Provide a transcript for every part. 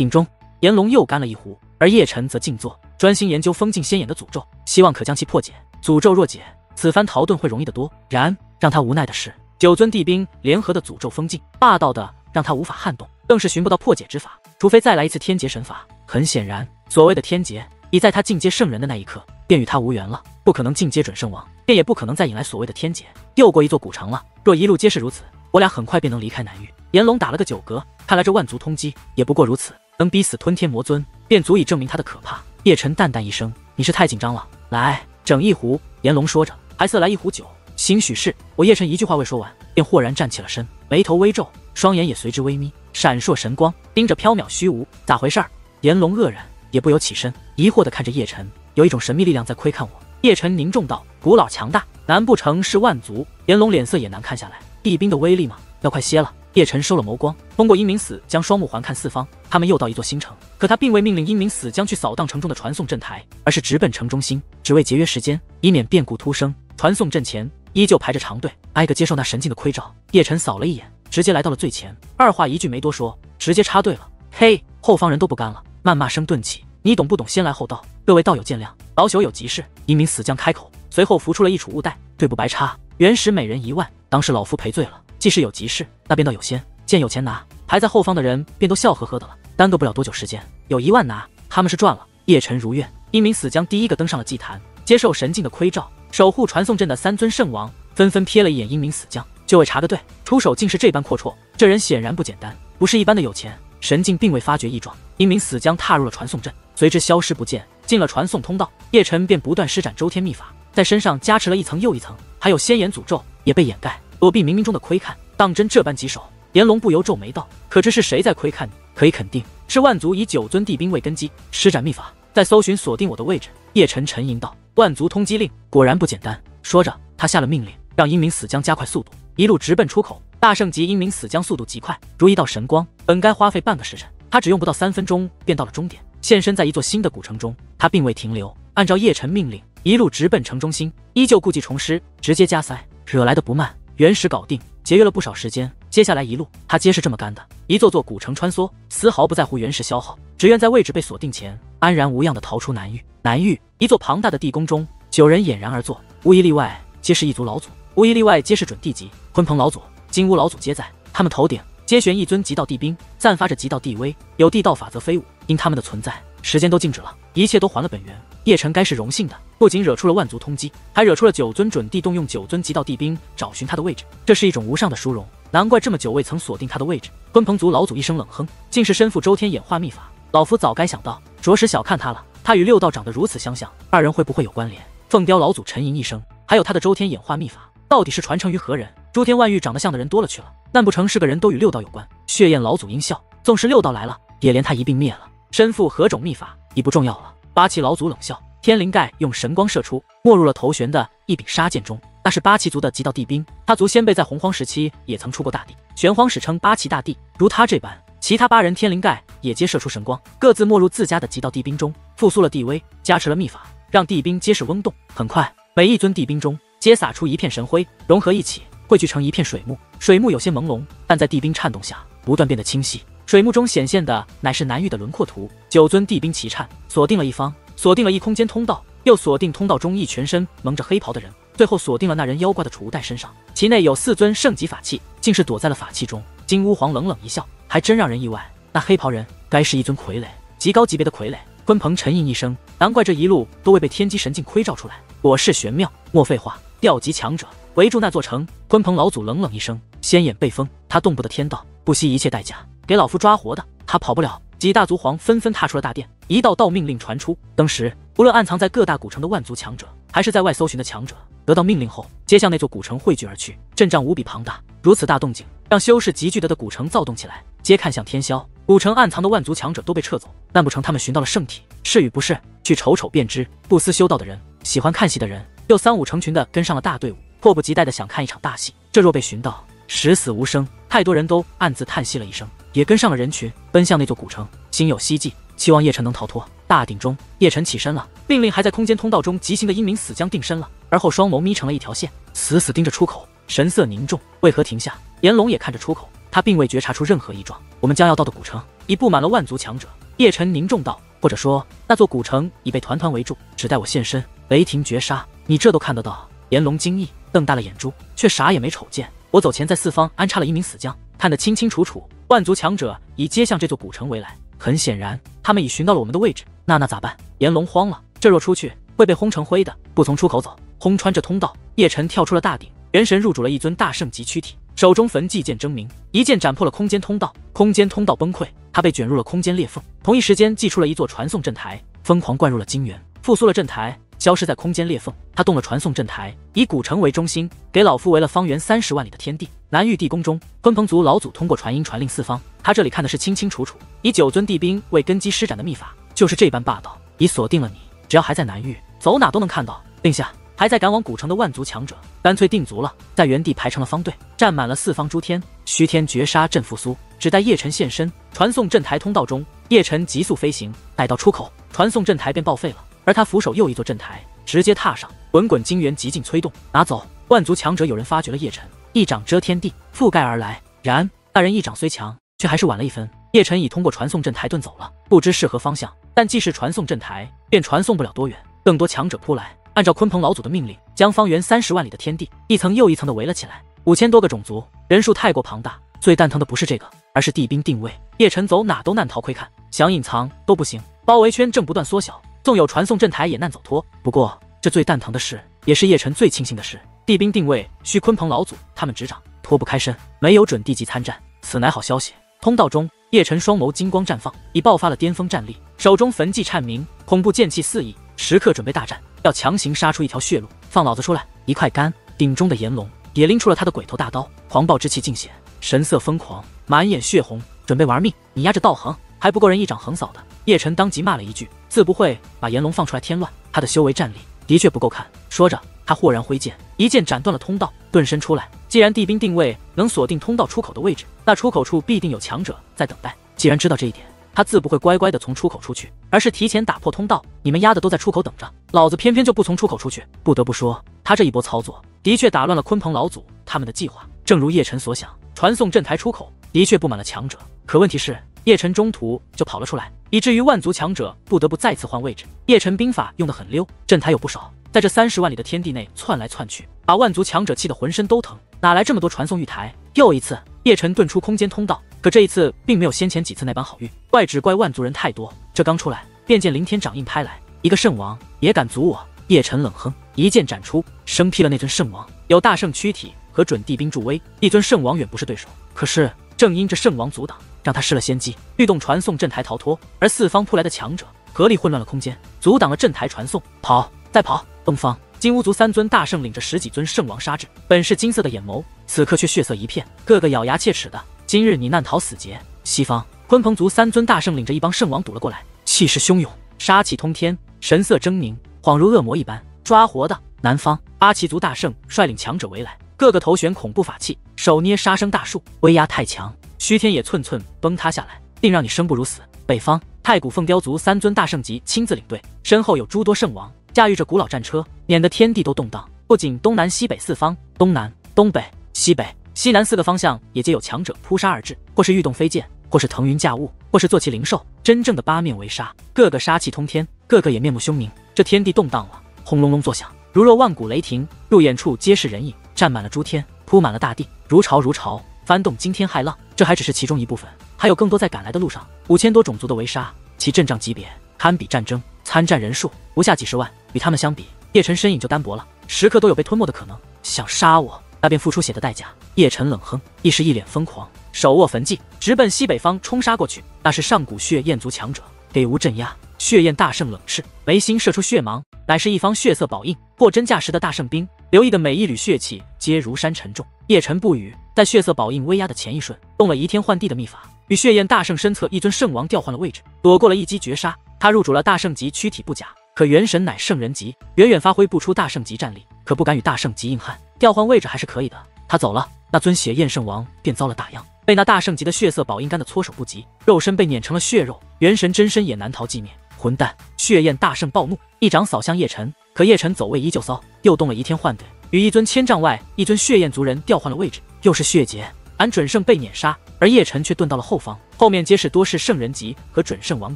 鼎中，炎龙又干了一壶，而叶晨则静坐，专心研究封禁仙眼的诅咒，希望可将其破解。诅咒若解，此番逃遁会容易得多。然让他无奈的是，九尊帝兵联合的诅咒封禁，霸道的让他无法撼动，更是寻不到破解之法。除非再来一次天劫神法。很显然，所谓的天劫，已在他进阶圣人的那一刻便与他无缘了，不可能进阶准圣王，便也不可能再引来所谓的天劫。又过一座古城了，若一路皆是如此，我俩很快便能离开南域。炎龙打了个九嗝，看来这万族通缉也不过如此，能逼死吞天魔尊，便足以证明他的可怕。叶晨淡淡一声：“你是太紧张了，来整一壶。”炎龙说着，还似来一壶酒。兴许是我叶晨一句话未说完，便豁然站起了身，眉头微皱，双眼也随之微眯，闪烁神光，盯着缥缈虚无。咋回事？炎龙愕然，也不由起身，疑惑地看着叶晨，有一种神秘力量在窥看我。叶晨凝重道：“古老强大，难不成是万族？”炎龙脸色也难看下来，帝兵的威力吗？要快歇了。叶晨收了眸光，通过英明死将双目环看四方。他们又到一座新城，可他并未命令英明死将去扫荡城中的传送阵台，而是直奔城中心，只为节约时间，以免变故突生。传送阵前依旧排着长队，挨个接受那神境的窥照。叶晨扫了一眼，直接来到了最前，二话一句没多说，直接插队了。嘿，后方人都不干了，谩骂声顿起。你懂不懂先来后到？各位道友见谅，老朽有急事。英明死将开口，随后浮出了一储物袋，对不白差，原石每人一万，当是老夫赔罪了。既是有急事，那便到有先，见有钱拿，排在后方的人便都笑呵呵的了。耽搁不了多久时间，有一万拿，他们是赚了。叶晨如愿，英明死将第一个登上了祭坛，接受神境的窥照，守护传送阵的三尊圣王纷纷瞥了一眼英明死将，就为查个对，出手竟是这般阔绰，这人显然不简单，不是一般的有钱。神境并未发觉异状，英明死将踏入了传送阵，随之消失不见，进了传送通道。叶晨便不断施展周天秘法，在身上加持了一层又一层，还有仙眼诅咒也被掩盖。躲避冥冥中的窥看，当真这般棘手？炎龙不由皱眉道：“可知是谁在窥看你？”可以肯定是万族以九尊帝兵为根基，施展秘法，在搜寻锁定我的位置。叶晨沉吟道：“万族通缉令果然不简单。”说着，他下了命令，让英明死将加快速度，一路直奔出口。大圣级英明死将速度极快，如一道神光，本该花费半个时辰，他只用不到三分钟便到了终点，现身在一座新的古城中。他并未停留，按照叶晨命令，一路直奔城中心，依旧故技重施，直接加塞，惹来的不慢。原石搞定，节约了不少时间。接下来一路，他皆是这么干的，一座座古城穿梭，丝毫不在乎原石消耗，只愿在位置被锁定前安然无恙的逃出南域。南域一座庞大的地宫中，九人俨然而坐，无一例外皆是一族老祖，无一例外皆是准地级。鲲鹏老祖、金乌老祖皆在，他们头顶皆悬一尊极道帝兵，散发着极道帝威，有地道法则飞舞。因他们的存在，时间都静止了，一切都还了本源。叶晨该是荣幸的，不仅惹出了万族通缉，还惹出了九尊准帝动用九尊极道帝兵找寻他的位置，这是一种无上的殊荣。难怪这么久未曾锁定他的位置。鲲鹏族老祖一声冷哼，竟是身负周天演化秘法，老夫早该想到，着实小看他了。他与六道长得如此相像，二人会不会有关联？凤雕老祖沉吟一声，还有他的周天演化秘法，到底是传承于何人？诸天万域长得像的人多了去了，难不成是个人都与六道有关？血焰老祖阴笑，纵使六道来了，也连他一并灭了。身负何种秘法已不重要了。八岐老祖冷笑。天灵盖用神光射出，没入了头悬的一柄杀剑中。那是八岐族的极道帝兵，他族先辈在洪荒时期也曾出过大帝，玄荒史称八岐大帝。如他这般，其他八人天灵盖也皆射出神光，各自没入自家的极道帝兵中，复苏了帝威，加持了秘法，让帝兵皆是嗡动。很快，每一尊帝兵中皆洒出一片神辉，融合一起，汇聚成一片水幕。水幕有些朦胧，但在帝兵颤动下，不断变得清晰。水幕中显现的乃是南域的轮廓图。九尊帝兵齐颤，锁定了一方。锁定了一空间通道，又锁定通道中一全身蒙着黑袍的人，最后锁定了那人妖怪的储物袋身上，其内有四尊圣级法器，竟是躲在了法器中。金乌皇冷冷一笑，还真让人意外。那黑袍人该是一尊傀儡，极高级别的傀儡。鲲鹏沉吟一声，难怪这一路都未被天机神境窥照出来，果是玄妙。莫废话，调集强者围住那座城。鲲鹏老祖冷冷一声，仙眼被封，他动不得天道，不惜一切代价给老夫抓活的，他跑不了。几大族皇纷纷踏出了大殿，一道道命令传出。当时，无论暗藏在各大古城的万族强者，还是在外搜寻的强者，得到命令后，皆向那座古城汇聚而去。阵仗无比庞大，如此大动静，让修士集聚得的古城躁动起来，皆看向天霄。古城暗藏的万族强者都被撤走，难不成他们寻到了圣体？是与不是，去瞅瞅便知。不思修道的人，喜欢看戏的人，又三五成群的跟上了大队伍，迫不及待的想看一场大戏。这若被寻到，十死无生。太多人都暗自叹息了一声。也跟上了人群，奔向那座古城，心有希冀，期望叶晨能逃脱。大鼎中，叶晨起身了，命令还在空间通道中急行的英明死将定身了，而后双眸眯成了一条线，死死盯着出口，神色凝重。为何停下？炎龙也看着出口，他并未觉察出任何异状。我们将要到的古城，已布满了万族强者。叶晨凝重道：“或者说，那座古城已被团团围住，只待我现身，雷霆绝杀。你这都看得到？”炎龙惊异，瞪大了眼珠，却啥也没瞅见。我走前在四方安插了一名死将，看得清清楚楚。万族强者已接向这座古城围来，很显然，他们已寻到了我们的位置。那那咋办？炎龙慌了，这若出去会被轰成灰的。不从出口走，轰穿这通道。叶晨跳出了大鼎，元神入主了一尊大圣级躯体，手中焚寂剑争鸣，一剑斩破了空间通道。空间通道崩溃，他被卷入了空间裂缝。同一时间，祭出了一座传送阵台，疯狂灌入了金元，复苏了阵台。消失在空间裂缝，他动了传送阵台，以古城为中心，给老夫围了方圆三十万里的天地。南域地宫中，鲲鹏族老祖通过传音传令四方，他这里看的是清清楚楚。以九尊帝兵为根基施展的秘法，就是这般霸道，已锁定了你。只要还在南域，走哪都能看到。令下，还在赶往古城的万族强者，干脆定足了，在原地排成了方队，站满了四方诸天。虚天绝杀阵复苏，只待叶晨现身。传送阵台通道中，叶晨急速飞行，待到出口，传送阵台便报废了。而他俯首又一座阵台，直接踏上，滚滚金元极尽催动，拿走万族强者。有人发觉了叶晨，一掌遮天地，覆盖而来。然那人一掌虽强，却还是晚了一分。叶晨已通过传送阵台遁走了，不知是何方向。但既是传送阵台，便传送不了多远。更多强者扑来，按照鲲鹏老祖的命令，将方圆三十万里的天地一层又一层的围了起来。五千多个种族，人数太过庞大。最蛋疼的不是这个，而是地兵定位。叶晨走哪都难逃窥看，想隐藏都不行。包围圈正不断缩小。纵有传送阵台也难走脱。不过，这最蛋疼的事，也是叶晨最庆幸的事。地兵定位需鲲鹏老祖他们执掌，脱不开身，没有准地级参战，此乃好消息。通道中，叶晨双眸金光绽放，已爆发了巅峰战力，手中焚寂颤鸣，恐怖剑气四溢，时刻准备大战，要强行杀出一条血路。放老子出来！一块干鼎中的炎龙也拎出了他的鬼头大刀，狂暴之气尽显，神色疯狂，满眼血红，准备玩命。你压着道行，还不够人一掌横扫的。叶晨当即骂了一句。自不会把炎龙放出来添乱，他的修为战力的确不够看。说着，他豁然挥剑，一剑斩断了通道，顿身出来。既然地兵定位能锁定通道出口的位置，那出口处必定有强者在等待。既然知道这一点，他自不会乖乖的从出口出去，而是提前打破通道。你们丫的都在出口等着，老子偏偏就不从出口出去。不得不说，他这一波操作的确打乱了鲲鹏老祖他们的计划。正如叶晨所想，传送阵台出口的确布满了强者，可问题是。叶晨中途就跑了出来，以至于万族强者不得不再次换位置。叶晨兵法用得很溜，阵台有不少，在这三十万里的天地内窜来窜去，把万族强者气得浑身都疼。哪来这么多传送玉台？又一次，叶晨遁出空间通道，可这一次并没有先前几次那般好运。怪只怪万族人太多，这刚出来便见凌天掌印拍来，一个圣王也敢阻我？叶晨冷哼，一剑斩出，生劈了那尊圣王。有大圣躯体和准地兵助威，一尊圣王远不是对手。可是正因这圣王阻挡。让他失了先机，律动传送阵台逃脱，而四方扑来的强者合力混乱了空间，阻挡了阵台传送。跑，再跑！东方金乌族三尊大圣领着十几尊圣王杀至，本是金色的眼眸，此刻却血色一片，个个咬牙切齿的。今日你难逃死劫。西方鲲鹏族三尊大圣领着一帮圣王堵了过来，气势汹涌，杀气通天，神色狰狞，恍如恶魔一般。抓活的！南方阿奇族大圣率领强者围来，个个头悬恐怖法器，手捏杀生大树，威压太强。虚天也寸寸崩塌下来，定让你生不如死。北方太古凤雕族三尊大圣级亲自领队，身后有诸多圣王驾驭着古老战车，撵得天地都动荡。不仅东南西北四方，东南、东北、西北、西南四个方向也皆有强者扑杀而至，或是御动飞剑，或是腾云驾雾，或是坐骑灵兽，真正的八面围杀，个个杀气通天，个个也面目凶明。这天地动荡了，轰隆隆作响，如若万古雷霆，入眼处皆是人影，占满了诸天，铺满了大地，如潮如潮。翻动惊天骇浪，这还只是其中一部分，还有更多在赶来的路上。五千多种族的围杀，其阵仗级别堪比战争，参战人数不下几十万。与他们相比，叶晨身影就单薄了，时刻都有被吞没的可能。想杀我，那便付出血的代价。叶晨冷哼，一时一脸疯狂，手握焚寂，直奔西北方冲杀过去。那是上古血焰族强者，给无镇压。血焰大圣冷斥，眉心射出血芒，乃是一方血色宝印。货真价实的大圣兵，留意的每一缕血气皆如山沉重。叶晨不语。在血色宝印威压的前一瞬，动了移天换地的秘法，与血焰大圣身侧一尊圣王调换了位置，躲过了一击绝杀。他入主了大圣级躯体不假，可元神乃圣人级，远远发挥不出大圣级战力，可不敢与大圣级硬汉。调换位置还是可以的。他走了，那尊血焰圣王便遭了大殃，被那大圣级的血色宝印干得措手不及，肉身被碾成了血肉，元神真身也难逃寂灭。混蛋！血焰大圣暴怒，一掌扫向叶晨，可叶晨走位依旧骚，又动了移天换的。与一尊千丈外一尊血焰族人调换了位置，又是血劫，俺准圣被碾杀，而叶晨却遁到了后方。后面皆是多是圣人级和准圣王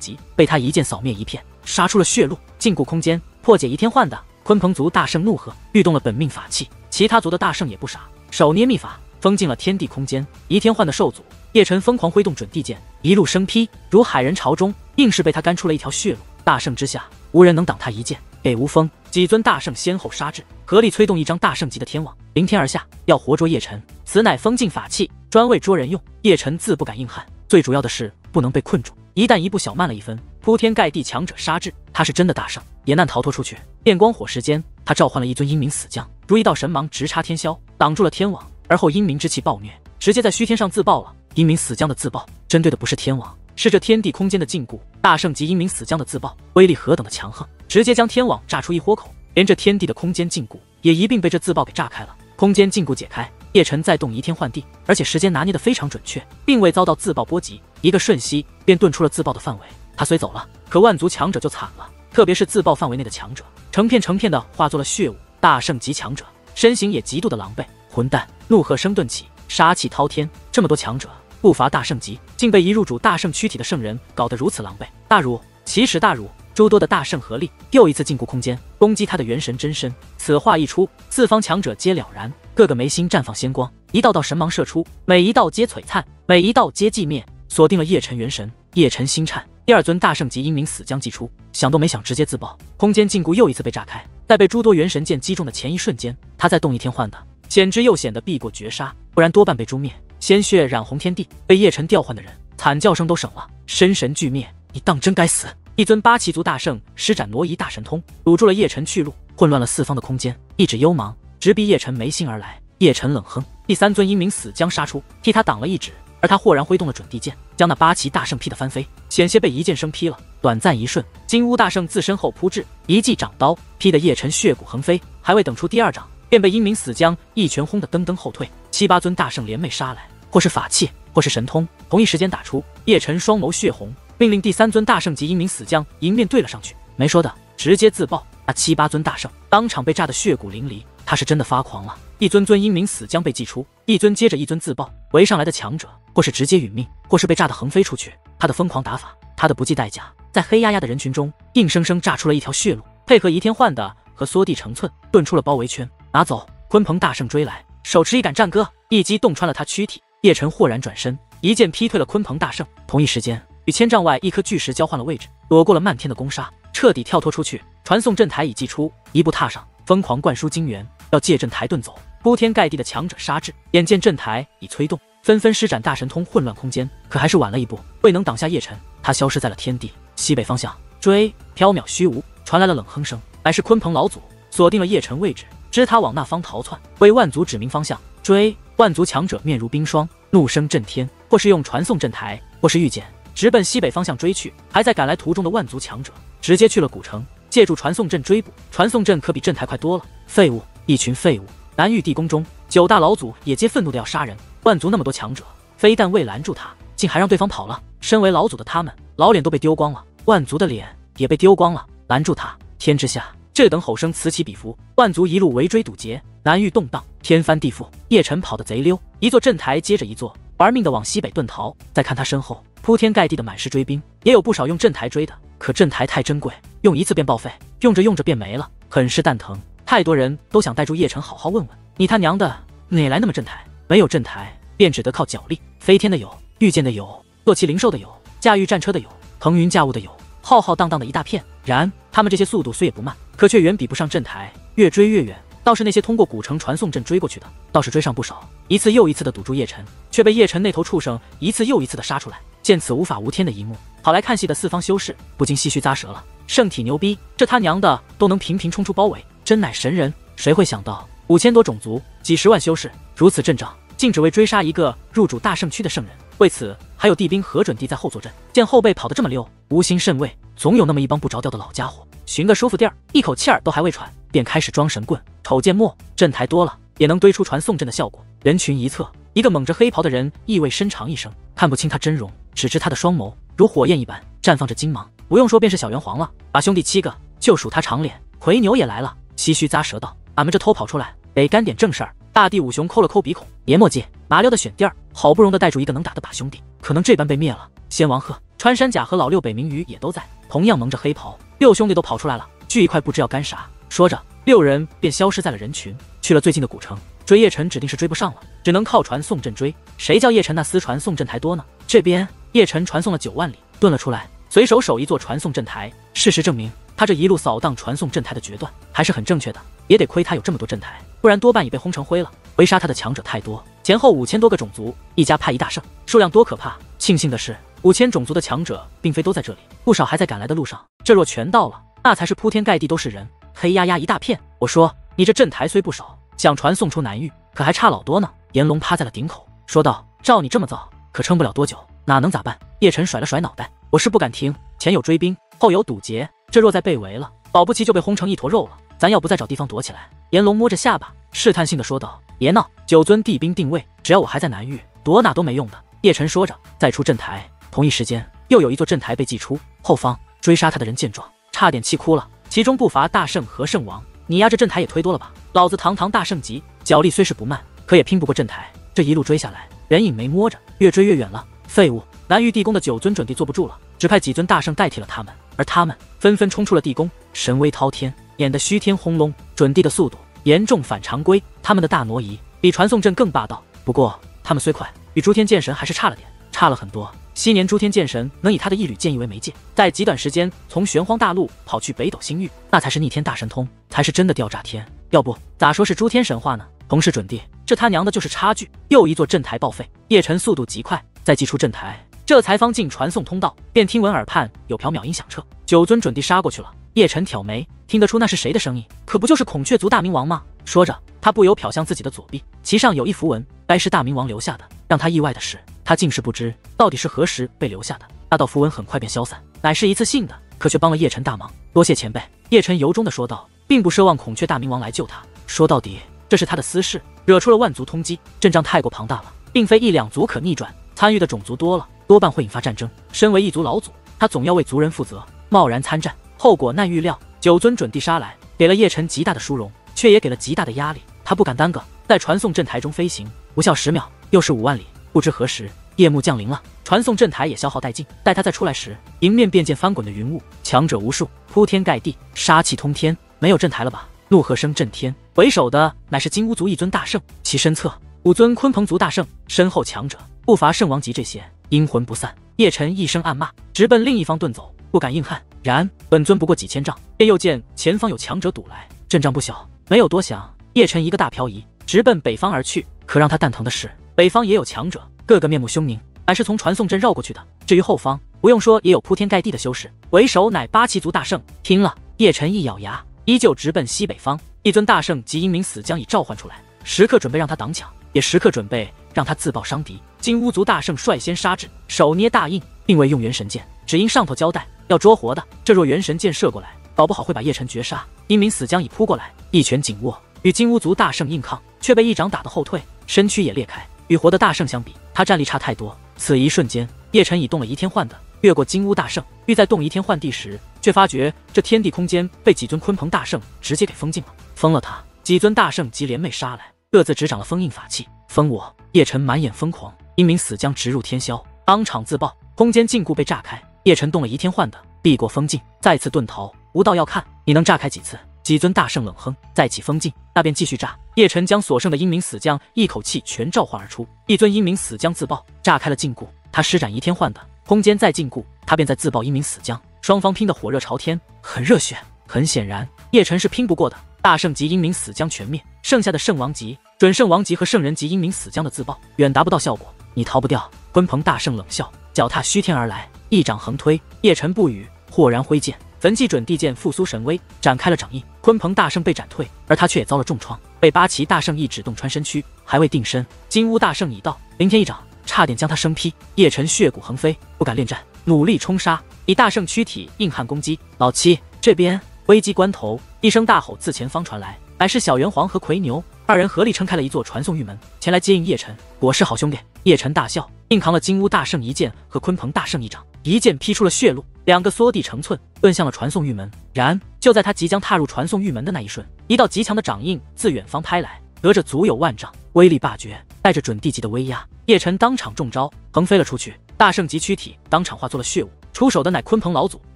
级，被他一剑扫灭一片，杀出了血路，禁锢空间，破解移天幻的鲲鹏族大圣怒喝，欲动了本命法器。其他族的大圣也不傻，手捏秘法封禁了天地空间。移天幻的兽族叶晨疯狂挥动准地剑，一路生劈，如海人潮中，硬是被他干出了一条血路。大圣之下，无人能挡他一剑。给无风几尊大圣先后杀至，合力催动一张大圣级的天网，凌天而下，要活捉叶晨。此乃封禁法器，专为捉人用。叶晨自不敢硬汉，最主要的是不能被困住，一旦一步小慢了一分，铺天盖地强者杀至。他是真的大圣，也难逃脱出去。电光火石间，他召唤了一尊英明死将，如一道神芒直插天霄，挡住了天网。而后英明之气暴虐，直接在虚天上自爆了。英明死将的自爆，针对的不是天网，是这天地空间的禁锢。大圣级英明死将的自爆，威力何等的强横！直接将天网炸出一豁口，连这天地的空间禁锢也一并被这自爆给炸开了。空间禁锢解开，叶晨再动移天换地，而且时间拿捏的非常准确，并未遭到自爆波及，一个瞬息便遁出了自爆的范围。他虽走了，可万族强者就惨了，特别是自爆范围内的强者，成片成片的化作了血雾。大圣级强者身形也极度的狼狈，混蛋！怒喝声顿起，杀气滔天。这么多强者，不乏大圣级，竟被一入主大圣躯体的圣人搞得如此狼狈。大辱，奇耻大辱！诸多的大圣合力，又一次禁锢空间，攻击他的元神真身。此话一出，四方强者皆了然，各个眉心绽放仙光，一道道神芒射出，每一道皆璀璨，每一道皆寂灭，锁定了叶辰元神。叶辰心颤，第二尊大圣级英明死将祭出，想都没想，直接自爆，空间禁锢又一次被炸开。在被诸多元神剑击中的前一瞬间，他在动一天换的，显之又显得避过绝杀，不然多半被诛灭，鲜血染红天地。被叶辰调换的人，惨叫声都省了，身神俱灭，你当真该死！一尊八旗族大圣施展挪移大神通，堵住了叶辰去路，混乱了四方的空间。一指幽芒直逼叶辰眉心而来。叶辰冷哼，第三尊英明死将杀出，替他挡了一指。而他豁然挥动了准地剑，将那八旗大圣劈得翻飞，险些被一剑生劈了。短暂一瞬，金乌大圣自身后扑至，一记掌刀劈得叶辰血骨横飞，还未等出第二掌，便被英明死将一拳轰得噔噔后退。七八尊大圣联袂杀来，或是法器，或是神通，同一时间打出。叶辰双眸血红。命令第三尊大圣级英明死将迎面对了上去，没说的，直接自爆。那七八尊大圣当场被炸得血骨淋漓，他是真的发狂了。一尊尊英明死将被祭出，一尊接着一尊自爆，围上来的强者或是直接殒命，或是被炸得横飞出去。他的疯狂打法，他的不计代价，在黑压压的人群中硬生生炸出了一条血路，配合移天换的和缩地成寸，遁出了包围圈。拿走！鲲鹏大圣追来，手持一杆战戈，一击洞穿了他躯体。叶辰豁然转身，一剑劈退了鲲鹏大圣。同一时间。与千丈外一颗巨石交换了位置，躲过了漫天的攻杀，彻底跳脱出去。传送阵台已祭出，一步踏上，疯狂灌输金元，要借阵台遁走。铺天盖地的强者杀至，眼见阵台已催动，纷纷施展大神通混乱空间，可还是晚了一步，未能挡下叶辰。他消失在了天地西北方向，追！缥缈虚无，传来了冷哼声，乃是鲲鹏老祖锁定了叶辰位置，知他往那方逃窜，为万族指明方向。追！万族强者面如冰霜，怒声震天，或是用传送阵台，或是御剑。直奔西北方向追去，还在赶来途中的万族强者直接去了古城，借助传送阵追捕。传送阵可比阵台快多了。废物，一群废物！南域地宫中，九大老祖也皆愤怒的要杀人。万族那么多强者，非但未拦住他，竟还让对方跑了。身为老祖的他们，老脸都被丢光了，万族的脸也被丢光了。拦住他！天之下，这等吼声此起彼伏，万族一路围追堵截，南域动荡，天翻地覆。叶辰跑得贼溜，一座阵台接着一座，玩命的往西北遁逃。再看他身后。铺天盖地的满是追兵，也有不少用阵台追的，可阵台太珍贵，用一次便报废，用着用着便没了，很是蛋疼。太多人都想带住叶辰好好问问，你他娘的哪来那么阵台？没有阵台，便只得靠脚力。飞天的有，御剑的有，坐骑灵兽的有，驾驭战车的有，腾云驾雾的有，浩浩荡荡的一大片。然他们这些速度虽也不慢，可却远比不上阵台，越追越远。倒是那些通过古城传送阵追过去的，倒是追上不少，一次又一次的堵住叶辰，却被叶辰那头畜生一次又一次的杀出来。见此无法无天的一幕，跑来看戏的四方修士不禁唏嘘咂舌了。圣体牛逼，这他娘的都能频频冲出包围，真乃神人！谁会想到五千多种族，几十万修士如此阵仗，竟只为追杀一个入主大圣区的圣人？为此还有地兵何准地在后坐镇。见后辈跑得这么溜，无心甚慰，总有那么一帮不着调的老家伙，寻个舒服地儿，一口气儿都还未喘。便开始装神棍，瞅见没？阵台多了也能堆出传送阵的效果。人群一侧，一个蒙着黑袍的人意味深长一声，看不清他真容，只知他的双眸如火焰一般绽放着金芒。不用说，便是小元皇了。把兄弟七个，就数他长脸。魁牛也来了，唏嘘咂舌道：“俺们这偷跑出来，得干点正事儿。”大地五雄抠了抠鼻孔，别墨迹，麻溜的选地儿，好不容易带住一个能打的把兄弟，可能这般被灭了。先王鹤、穿山甲和老六北冥鱼也都在，同样蒙着黑袍。六兄弟都跑出来了，聚一块不知要干啥。说着，六人便消失在了人群，去了最近的古城。追叶晨指定是追不上了，只能靠传送阵追。谁叫叶晨那私传送阵台多呢？这边叶晨传送了九万里，遁了出来，随手守一座传送阵台。事实证明。他这一路扫荡传送阵台的决断还是很正确的，也得亏他有这么多阵台，不然多半已被轰成灰了。围杀他的强者太多，前后五千多个种族，一家派一大胜，数量多可怕！庆幸的是，五千种族的强者并非都在这里，不少还在赶来的路上。这若全到了，那才是铺天盖地都是人，黑压压一大片。我说你这阵台虽不少，想传送出南域，可还差老多呢。炎龙趴在了顶口，说道：“照你这么造，可撑不了多久，哪能咋办？”叶晨甩了甩脑袋，我是不敢停，前有追兵，后有堵截。这若再被围了，保不齐就被轰成一坨肉了。咱要不再找地方躲起来？炎龙摸着下巴，试探性的说道：“别闹，九尊地兵定位，只要我还在南域，躲哪都没用的。”叶晨说着，再出阵台。同一时间，又有一座阵台被祭出。后方追杀他的人见状，差点气哭了，其中不乏大圣和圣王。你丫这阵台也推多了吧？老子堂堂大圣级，脚力虽是不慢，可也拼不过阵台。这一路追下来，人影没摸着，越追越远了。废物！南域地宫的九尊准帝坐不住了，只派几尊大圣代替了他们。而他们纷纷冲出了地宫，神威滔天，演得虚天轰隆。准帝的速度严重反常规，他们的大挪移比传送阵更霸道。不过他们虽快，与诸天剑神还是差了点，差了很多。昔年诸天剑神能以他的一缕剑意为媒介，在极短时间从玄荒大陆跑去北斗星域，那才是逆天大神通，才是真的吊炸天。要不咋说是诸天神话呢？同是准帝，这他娘的就是差距。又一座阵台报废，叶晨速度极快，再祭出阵台。这才方进传送通道，便听闻耳畔有缥缈音响彻。九尊准帝杀过去了。叶晨挑眉，听得出那是谁的声音？可不就是孔雀族大明王吗？说着，他不由瞟向自己的左臂，其上有一符文，该是大明王留下的。让他意外的是，他竟是不知到底是何时被留下的。那道符文很快便消散，乃是一次性的，可却帮了叶晨大忙。多谢前辈。叶晨由衷的说道，并不奢望孔雀大明王来救他。说到底，这是他的私事，惹出了万族通缉，阵仗太过庞大了，并非一两族可逆转。参与的种族多了。多半会引发战争。身为一族老祖，他总要为族人负责。贸然参战，后果难预料。九尊准帝杀来，给了叶晨极大的殊荣，却也给了极大的压力。他不敢耽搁，在传送阵台中飞行，不消十秒，又是五万里。不知何时，夜幕降临了，传送阵台也消耗殆尽。待他再出来时，迎面便见翻滚的云雾，强者无数，铺天盖地，杀气通天。没有阵台了吧？怒喝声震天，为首的乃是金乌族一尊大圣，其身侧五尊鲲鹏族大圣，身后强者不乏圣王级这些。阴魂不散，叶晨一声暗骂，直奔另一方遁走，不敢硬汉。然本尊不过几千丈，便又见前方有强者堵来，阵仗不小。没有多想，叶晨一个大漂移，直奔北方而去。可让他蛋疼的是，北方也有强者，个个面目凶狞，俺是从传送阵绕过去的。至于后方，不用说，也有铺天盖地的修士，为首乃八旗族大圣。听了，叶晨一咬牙，依旧直奔西北方。一尊大圣及英明死将已召唤出来，时刻准备让他挡抢，也时刻准备让他自爆伤敌。金乌族大圣率先杀至，手捏大印，并未用元神剑，只因上头交代要捉活的。这若元神剑射过来，搞不好会把叶晨绝杀。英明死将已扑过来，一拳紧握，与金乌族大圣硬抗，却被一掌打得后退，身躯也裂开。与活的大圣相比，他战力差太多。此一瞬间，叶晨已动了移天幻的，越过金乌大圣，欲在动移天幻地时，却发觉这天地空间被几尊鲲鹏大圣直接给封禁了。封了他，几尊大圣即联袂杀来，各自执掌了封印法器。封我，叶晨满眼疯狂。英明死将直入天霄，当场自爆，空间禁锢被炸开。叶晨动了移天幻的，避过封禁，再次遁逃。无道要看你能炸开几次。几尊大圣冷哼，再起封禁，那便继续炸。叶晨将所剩的英明死将一口气全召唤而出，一尊英明死将自爆，炸开了禁锢。他施展移天幻的，空间再禁锢，他便在自爆英明死将。双方拼得火热朝天，很热血。很显然，叶晨是拼不过的。大圣级英明死将全灭，剩下的圣王级、准圣王级和圣人级英明死将的自爆，远达不到效果。你逃不掉！鲲鹏大圣冷笑，脚踏虚天而来，一掌横推。叶晨不语，豁然挥剑，焚寂准地剑复苏神威，展开了掌印。鲲鹏大圣被斩退，而他却也遭了重创，被八岐大圣一指洞穿身躯，还未定身。金乌大圣已到，凌天一掌差点将他生劈。叶晨血骨横飞，不敢恋战，努力冲杀，以大圣躯体硬汉攻击。老七这边危机关头，一声大吼自前方传来，乃是小元皇和奎牛。二人合力撑开了一座传送玉门，前来接应叶晨。果是好兄弟！叶晨大笑，硬扛了金乌大圣一剑和鲲鹏大圣一掌，一剑劈出了血路，两个缩地成寸，奔向了传送玉门。然就在他即将踏入传送玉门的那一瞬，一道极强的掌印自远方拍来，隔着足有万丈，威力霸绝。带着准地级的威压，叶晨当场中招，横飞了出去，大圣级躯体当场化作了血雾。出手的乃鲲鹏老祖，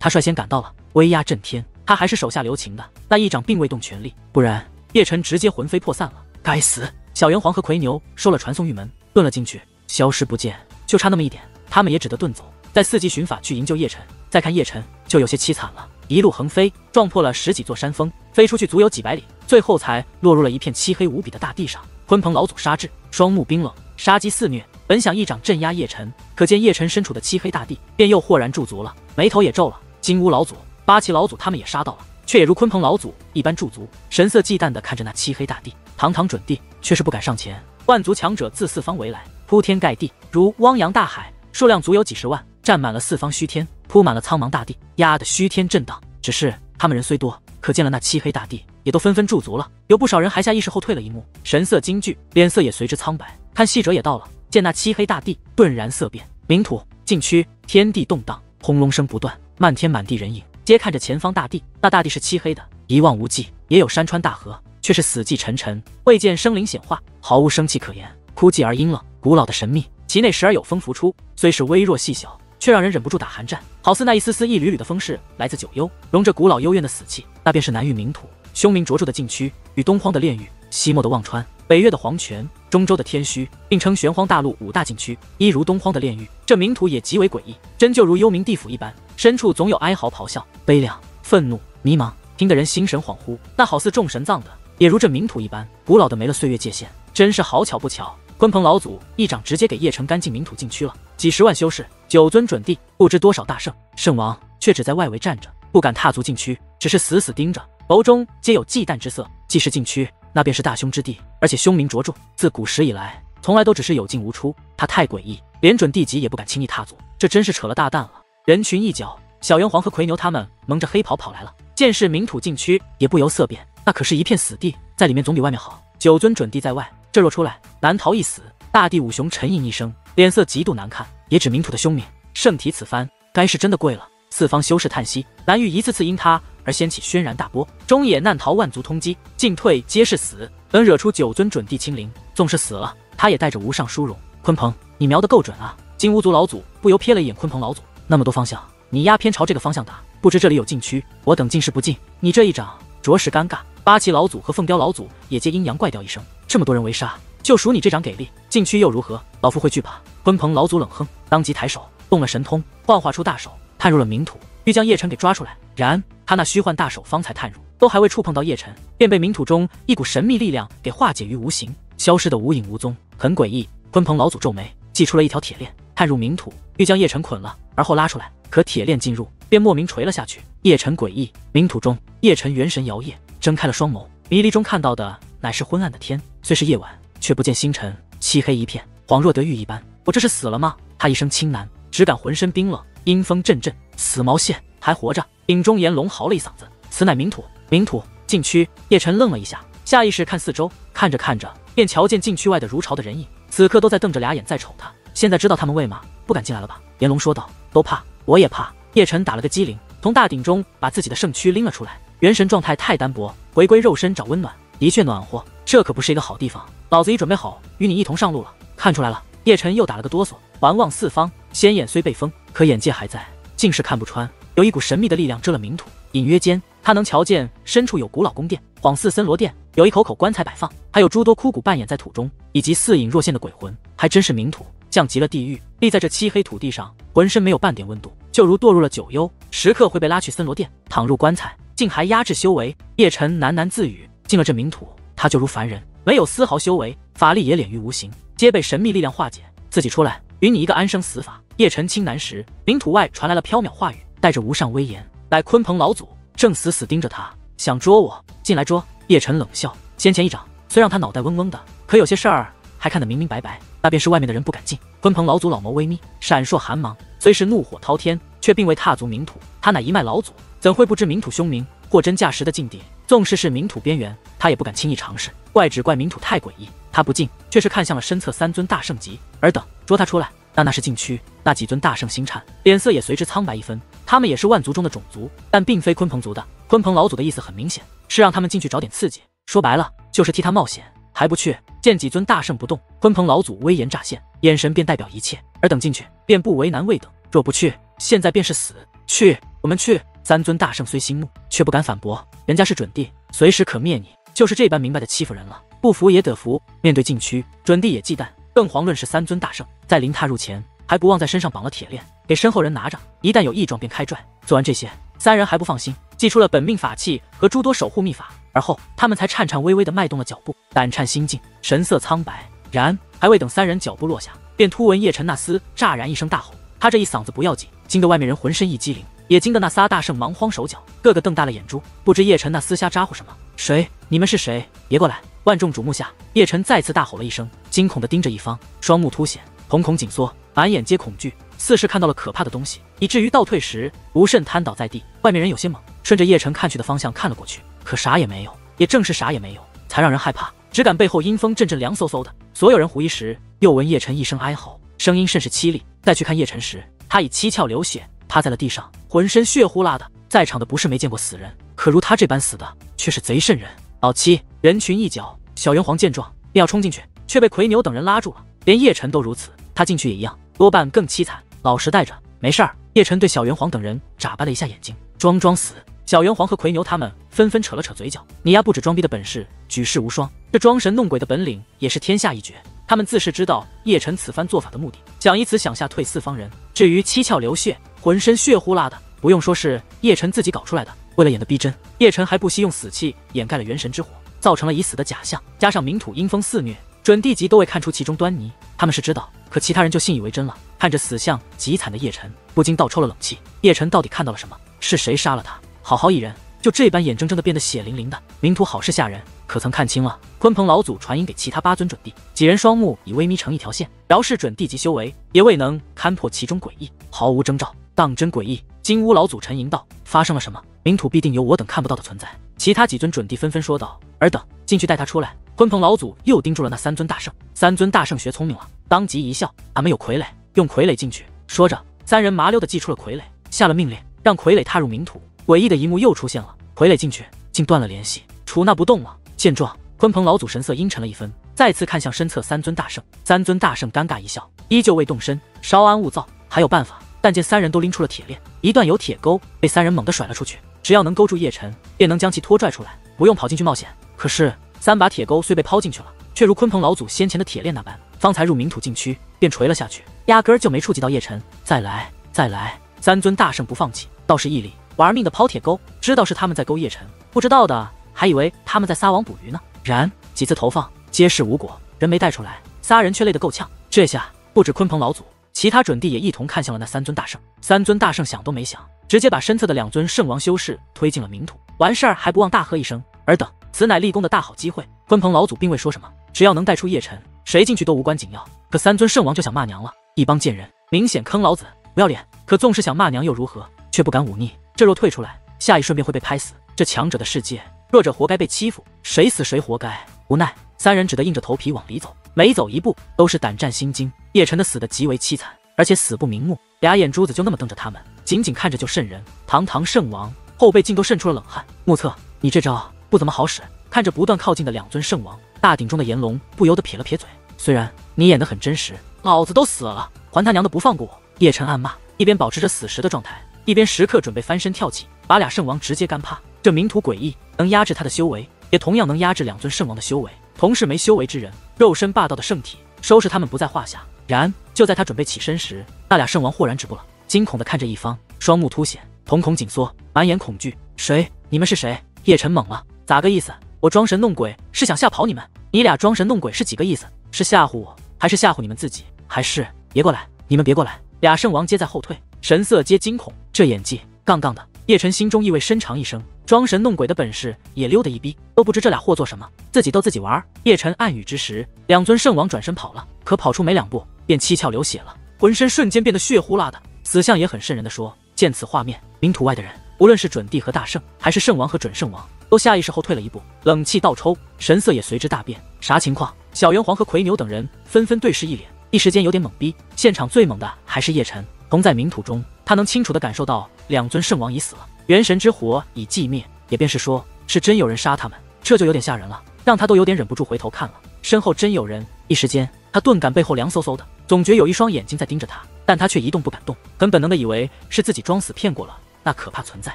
他率先赶到了，威压震天。他还是手下留情的，那一掌并未动全力，不然叶晨直接魂飞魄散了。该死！小元皇和魁牛收了传送玉门，遁了进去，消失不见，就差那么一点，他们也只得遁走，在四级寻法去营救叶晨。再看叶晨，就有些凄惨了，一路横飞，撞破了十几座山峰，飞出去足有几百里，最后才落入了一片漆黑无比的大地上。鲲鹏老祖杀至，双目冰冷，杀机肆虐，本想一掌镇压叶晨，可见叶晨身处的漆黑大地，便又豁然驻足了，眉头也皱了。金乌老祖、八岐老祖他们也杀到了，却也如鲲鹏老祖一般驻足，神色忌惮地看着那漆黑大地。堂堂准帝却是不敢上前，万族强者自四方围来，铺天盖地，如汪洋大海，数量足有几十万，占满了四方虚天。铺满了苍茫大地，压得虚天震荡。只是他们人虽多，可见了那漆黑大地，也都纷纷驻足了。有不少人还下意识后退了一步，神色惊惧，脸色也随之苍白。看戏者也到了，见那漆黑大地顿然色变，冥土禁区，天地动荡，轰隆声不断，漫天满地人影，皆看着前方大地。那大地是漆黑的，一望无际，也有山川大河，却是死寂沉沉，未见生灵显化，毫无生气可言，枯寂而阴冷，古老的神秘，其内时而有风拂出，虽是微弱细小。却让人忍不住打寒战，好似那一丝丝、一缕缕的风势来自九幽，融着古老幽怨的死气。那便是南域冥土，凶名卓著的禁区，与东荒的炼狱、西漠的忘川、北岳的黄泉、中州的天虚，并称玄荒大陆五大禁区。一如东荒的炼狱，这冥土也极为诡异，真就如幽冥地府一般，深处总有哀嚎、咆哮、悲凉、愤怒、迷茫，听得人心神恍惚。那好似众神葬的，也如这冥土一般，古老的没了岁月界限。真是好巧不巧。鲲鹏老祖一掌直接给叶城干进冥土禁区了，几十万修士、九尊准帝，不知多少大圣圣王，却只在外围站着，不敢踏足禁区，只是死死盯着，眸中皆有忌惮之色。既是禁区，那便是大凶之地，而且凶名卓著，自古时以来，从来都只是有进无出。他太诡异，连准帝级也不敢轻易踏足，这真是扯了大蛋了。人群一角，小元皇和魁牛他们蒙着黑袍跑来了，见是冥土禁区，也不由色变。那可是一片死地，在里面总比外面好。九尊准帝在外。这若出来，难逃一死。大地五雄沉吟一声，脸色极度难看，也指明土的凶名。圣体此番该是真的贵了。四方修士叹息，蓝玉一次次因他而掀起轩然大波，中野难逃万族通缉，进退皆是死。能惹出九尊准帝亲临，纵是死了，他也带着无上殊荣。鲲鹏，你瞄得够准啊！金乌族老祖不由瞥了一眼鲲鹏老祖，那么多方向，你压偏朝这个方向打，不知这里有禁区，我等进是不进。你这一掌着实尴尬。八岐老祖和凤雕老祖也皆阴阳怪调一声。这么多人围杀，就数你这掌给力。禁区又如何？老夫会惧怕？鲲鹏老祖冷哼，当即抬手动了神通，幻化出大手，探入了冥土，欲将叶辰给抓出来。然他那虚幻大手方才探入，都还未触碰到叶辰，便被冥土中一股神秘力量给化解于无形，消失的无影无踪，很诡异。鲲鹏老祖皱眉，祭出了一条铁链，探入冥土，欲将叶辰捆了，而后拉出来。可铁链进入，便莫名垂了下去。叶辰诡异，冥土中，叶辰元神摇曳。睁开了双眸，迷离中看到的乃是昏暗的天，虽是夜晚，却不见星辰，漆黑一片，恍若得狱一般。我这是死了吗？他一声轻喃，只感浑身冰冷，阴风阵阵。死毛线还活着！影中炎龙嚎了一嗓子：“此乃冥土，冥土禁区。”叶晨愣了一下，下意识看四周，看着看着，便瞧见禁区外的如潮的人影，此刻都在瞪着俩眼在瞅他。现在知道他们为嘛不敢进来了吧？炎龙说道：“都怕，我也怕。”叶晨打了个机灵，从大鼎中把自己的圣躯拎了出来。元神状态太单薄，回归肉身找温暖，的确暖和。这可不是一个好地方。老子已准备好与你一同上路了。看出来了，叶晨又打了个哆嗦，环望四方，仙眼虽被封，可眼界还在，竟是看不穿。有一股神秘的力量遮了冥土，隐约间他能瞧见深处有古老宫殿，恍似森罗殿，有一口口棺材摆放，还有诸多枯骨扮演在土中，以及似隐若现的鬼魂，还真是冥土降级了地狱，立在这漆黑土地上，浑身没有半点温度，就如堕入了九幽，时刻会被拉去森罗殿，躺入棺材。竟还压制修为，叶晨喃喃自语：“进了这冥土，他就如凡人，没有丝毫修为，法力也敛于无形，皆被神秘力量化解。自己出来，与你一个安生死法。”叶晨轻喃时，冥土外传来了飘渺话语，带着无上威严：“乃鲲鹏老祖，正死死盯着他，想捉我，进来捉。”叶晨冷笑：“先前一掌虽让他脑袋嗡嗡的，可有些事儿还看得明明白白，那便是外面的人不敢进。”鲲鹏老祖老眸微眯，闪烁寒芒，虽是怒火滔天，却并未踏足冥土。他乃一脉老祖。怎会不知冥土凶名？货真价实的禁地，纵使是冥土边缘，他也不敢轻易尝试。怪只怪冥土太诡异，他不进，却是看向了身侧三尊大圣级。尔等捉他出来，那那是禁区。那几尊大圣心颤，脸色也随之苍白一分。他们也是万族中的种族，但并非鲲鹏族的。鲲鹏老祖的意思很明显，是让他们进去找点刺激。说白了，就是替他冒险，还不去？见几尊大圣不动，鲲鹏老祖威严乍现，眼神便代表一切。尔等进去，便不为难。未等，若不去，现在便是死。去，我们去。三尊大圣虽心怒，却不敢反驳，人家是准帝，随时可灭你。就是这般明白的欺负人了，不服也得服。面对禁区，准帝也忌惮，更遑论是三尊大圣。在临踏入前，还不忘在身上绑了铁链，给身后人拿着，一旦有异状便开拽。做完这些，三人还不放心，祭出了本命法器和诸多守护秘法。而后，他们才颤颤巍巍地迈动了脚步，胆颤心惊，神色苍白。然还未等三人脚步落下，便突闻叶辰那厮乍然一声大吼。他这一嗓子不要紧，惊得外面人浑身一激灵，也惊得那仨大圣忙慌手脚，个个瞪大了眼珠，不知叶辰那厮瞎咋呼什么。谁？你们是谁？别过来！万众瞩目下，叶辰再次大吼了一声，惊恐地盯着一方，双目凸显，瞳孔紧缩，满眼皆恐惧，似是看到了可怕的东西，以至于倒退时不慎瘫倒在地。外面人有些懵，顺着叶辰看去的方向看了过去。可啥也没有，也正是啥也没有，才让人害怕。只感背后阴风阵阵凉飕飕的。所有人狐疑时，又闻叶晨一声哀嚎，声音甚是凄厉。再去看叶晨时，他已七窍流血，趴在了地上，浑身血呼啦的。在场的不是没见过死人，可如他这般死的，却是贼瘆人。老七，人群一角，小元皇见状便要冲进去，却被奎牛等人拉住了。连叶晨都如此，他进去也一样，多半更凄惨。老实待着，没事儿。叶晨对小元皇等人眨巴了一下眼睛，装装死。小元皇和奎牛他们纷纷扯了扯嘴角，你丫不止装逼的本事，举世无双，这装神弄鬼的本领也是天下一绝。他们自是知道叶晨此番做法的目的，想以此想吓退四方人。至于七窍流血、浑身血呼啦的，不用说是叶晨自己搞出来的。为了演得逼真，叶晨还不惜用死气掩盖了元神之火，造成了已死的假象。加上冥土阴风肆虐，准地级都未看出其中端倪。他们是知道，可其他人就信以为真了。看着死相极惨的叶晨，不禁倒抽了冷气。叶晨到底看到了什么？是谁杀了他？好好一人，就这般眼睁睁的变得血淋淋的，冥土好是吓人，可曾看清了？鲲鹏老祖传音给其他八尊准帝，几人双目已微眯成一条线，饶是准帝级修为，也未能勘破其中诡异，毫无征兆，当真诡异。金乌老祖沉吟道：“发生了什么？冥土必定有我等看不到的存在。”其他几尊准帝纷纷说道：“尔等进去带他出来。”鲲鹏老祖又盯住了那三尊大圣，三尊大圣学聪明了，当即一笑：“俺们有傀儡，用傀儡进去。”说着，三人麻溜的祭出了傀儡，下了命令，让傀儡踏入冥土。诡异的一幕又出现了，傀儡进去竟断了联系，楚那不动了。见状，鲲鹏老祖神色阴沉了一分，再次看向身侧三尊大圣。三尊大圣尴尬一笑，依旧未动身。稍安勿躁，还有办法。但见三人都拎出了铁链，一段有铁钩，被三人猛地甩了出去。只要能勾住叶晨，便能将其拖拽出来，不用跑进去冒险。可是三把铁钩虽被抛进去了，却如鲲鹏老祖先前的铁链那般，方才入冥土禁区便垂了下去，压根儿就没触及到叶晨。再来，再来！三尊大圣不放弃，倒是毅力。玩命的抛铁钩，知道是他们在勾叶晨，不知道的还以为他们在撒网捕鱼呢。然几次投放皆是无果，人没带出来，仨人却累得够呛。这下不止鲲鹏老祖，其他准帝也一同看向了那三尊大圣。三尊大圣想都没想，直接把身侧的两尊圣王修士推进了冥土。完事儿还不忘大喝一声：“尔等，此乃立功的大好机会！”鲲鹏老祖并未说什么，只要能带出叶辰，谁进去都无关紧要。可三尊圣王就想骂娘了，一帮贱人，明显坑老子，不要脸！可纵是想骂娘又如何，却不敢忤逆。这若退出来，下一瞬便会被拍死。这强者的世界，弱者活该被欺负，谁死谁活该。无奈，三人只得硬着头皮往里走，每走一步都是胆战心惊。叶晨的死的极为凄惨，而且死不瞑目，俩眼珠子就那么瞪着他们，仅仅看着就瘆人。堂堂圣王，后背竟都渗出了冷汗。目测你这招不怎么好使。看着不断靠近的两尊圣王，大鼎中的炎龙不由得撇了撇嘴。虽然你演得很真实，老子都死了，还他娘的不放过我！叶晨暗骂，一边保持着死时的状态。一边时刻准备翻身跳起，把俩圣王直接干趴。这冥土诡异，能压制他的修为，也同样能压制两尊圣王的修为。同是没修为之人，肉身霸道的圣体，收拾他们不在话下。然就在他准备起身时，那俩圣王豁然止步了，惊恐的看着一方，双目凸显，瞳孔紧缩，满眼恐惧。谁？你们是谁？叶晨懵了，咋个意思？我装神弄鬼是想吓跑你们？你俩装神弄鬼是几个意思？是吓唬我，还是吓唬你们自己？还是别过来？你们别过来！俩圣王皆在后退。神色皆惊恐，这演技杠杠的。叶晨心中意味深长一声，装神弄鬼的本事也溜得一逼，都不知这俩货做什么，自己逗自己玩。叶晨暗语之时，两尊圣王转身跑了，可跑出没两步，便七窍流血了，浑身瞬间变得血呼啦的，死相也很瘆人的说。见此画面，冥土外的人，无论是准帝和大圣，还是圣王和准圣王，都下意识后退了一步，冷气倒抽，神色也随之大变。啥情况？小元皇和魁牛等人纷纷对视一脸，一时间有点懵逼。现场最猛的还是叶晨。同在冥土中，他能清楚的感受到两尊圣王已死了，元神之火已寂灭，也便是说，是真有人杀他们，这就有点吓人了。让他都有点忍不住回头看了。身后真有人，一时间他顿感背后凉飕飕的，总觉有一双眼睛在盯着他，但他却一动不敢动，很本能的以为是自己装死骗过了那可怕存在。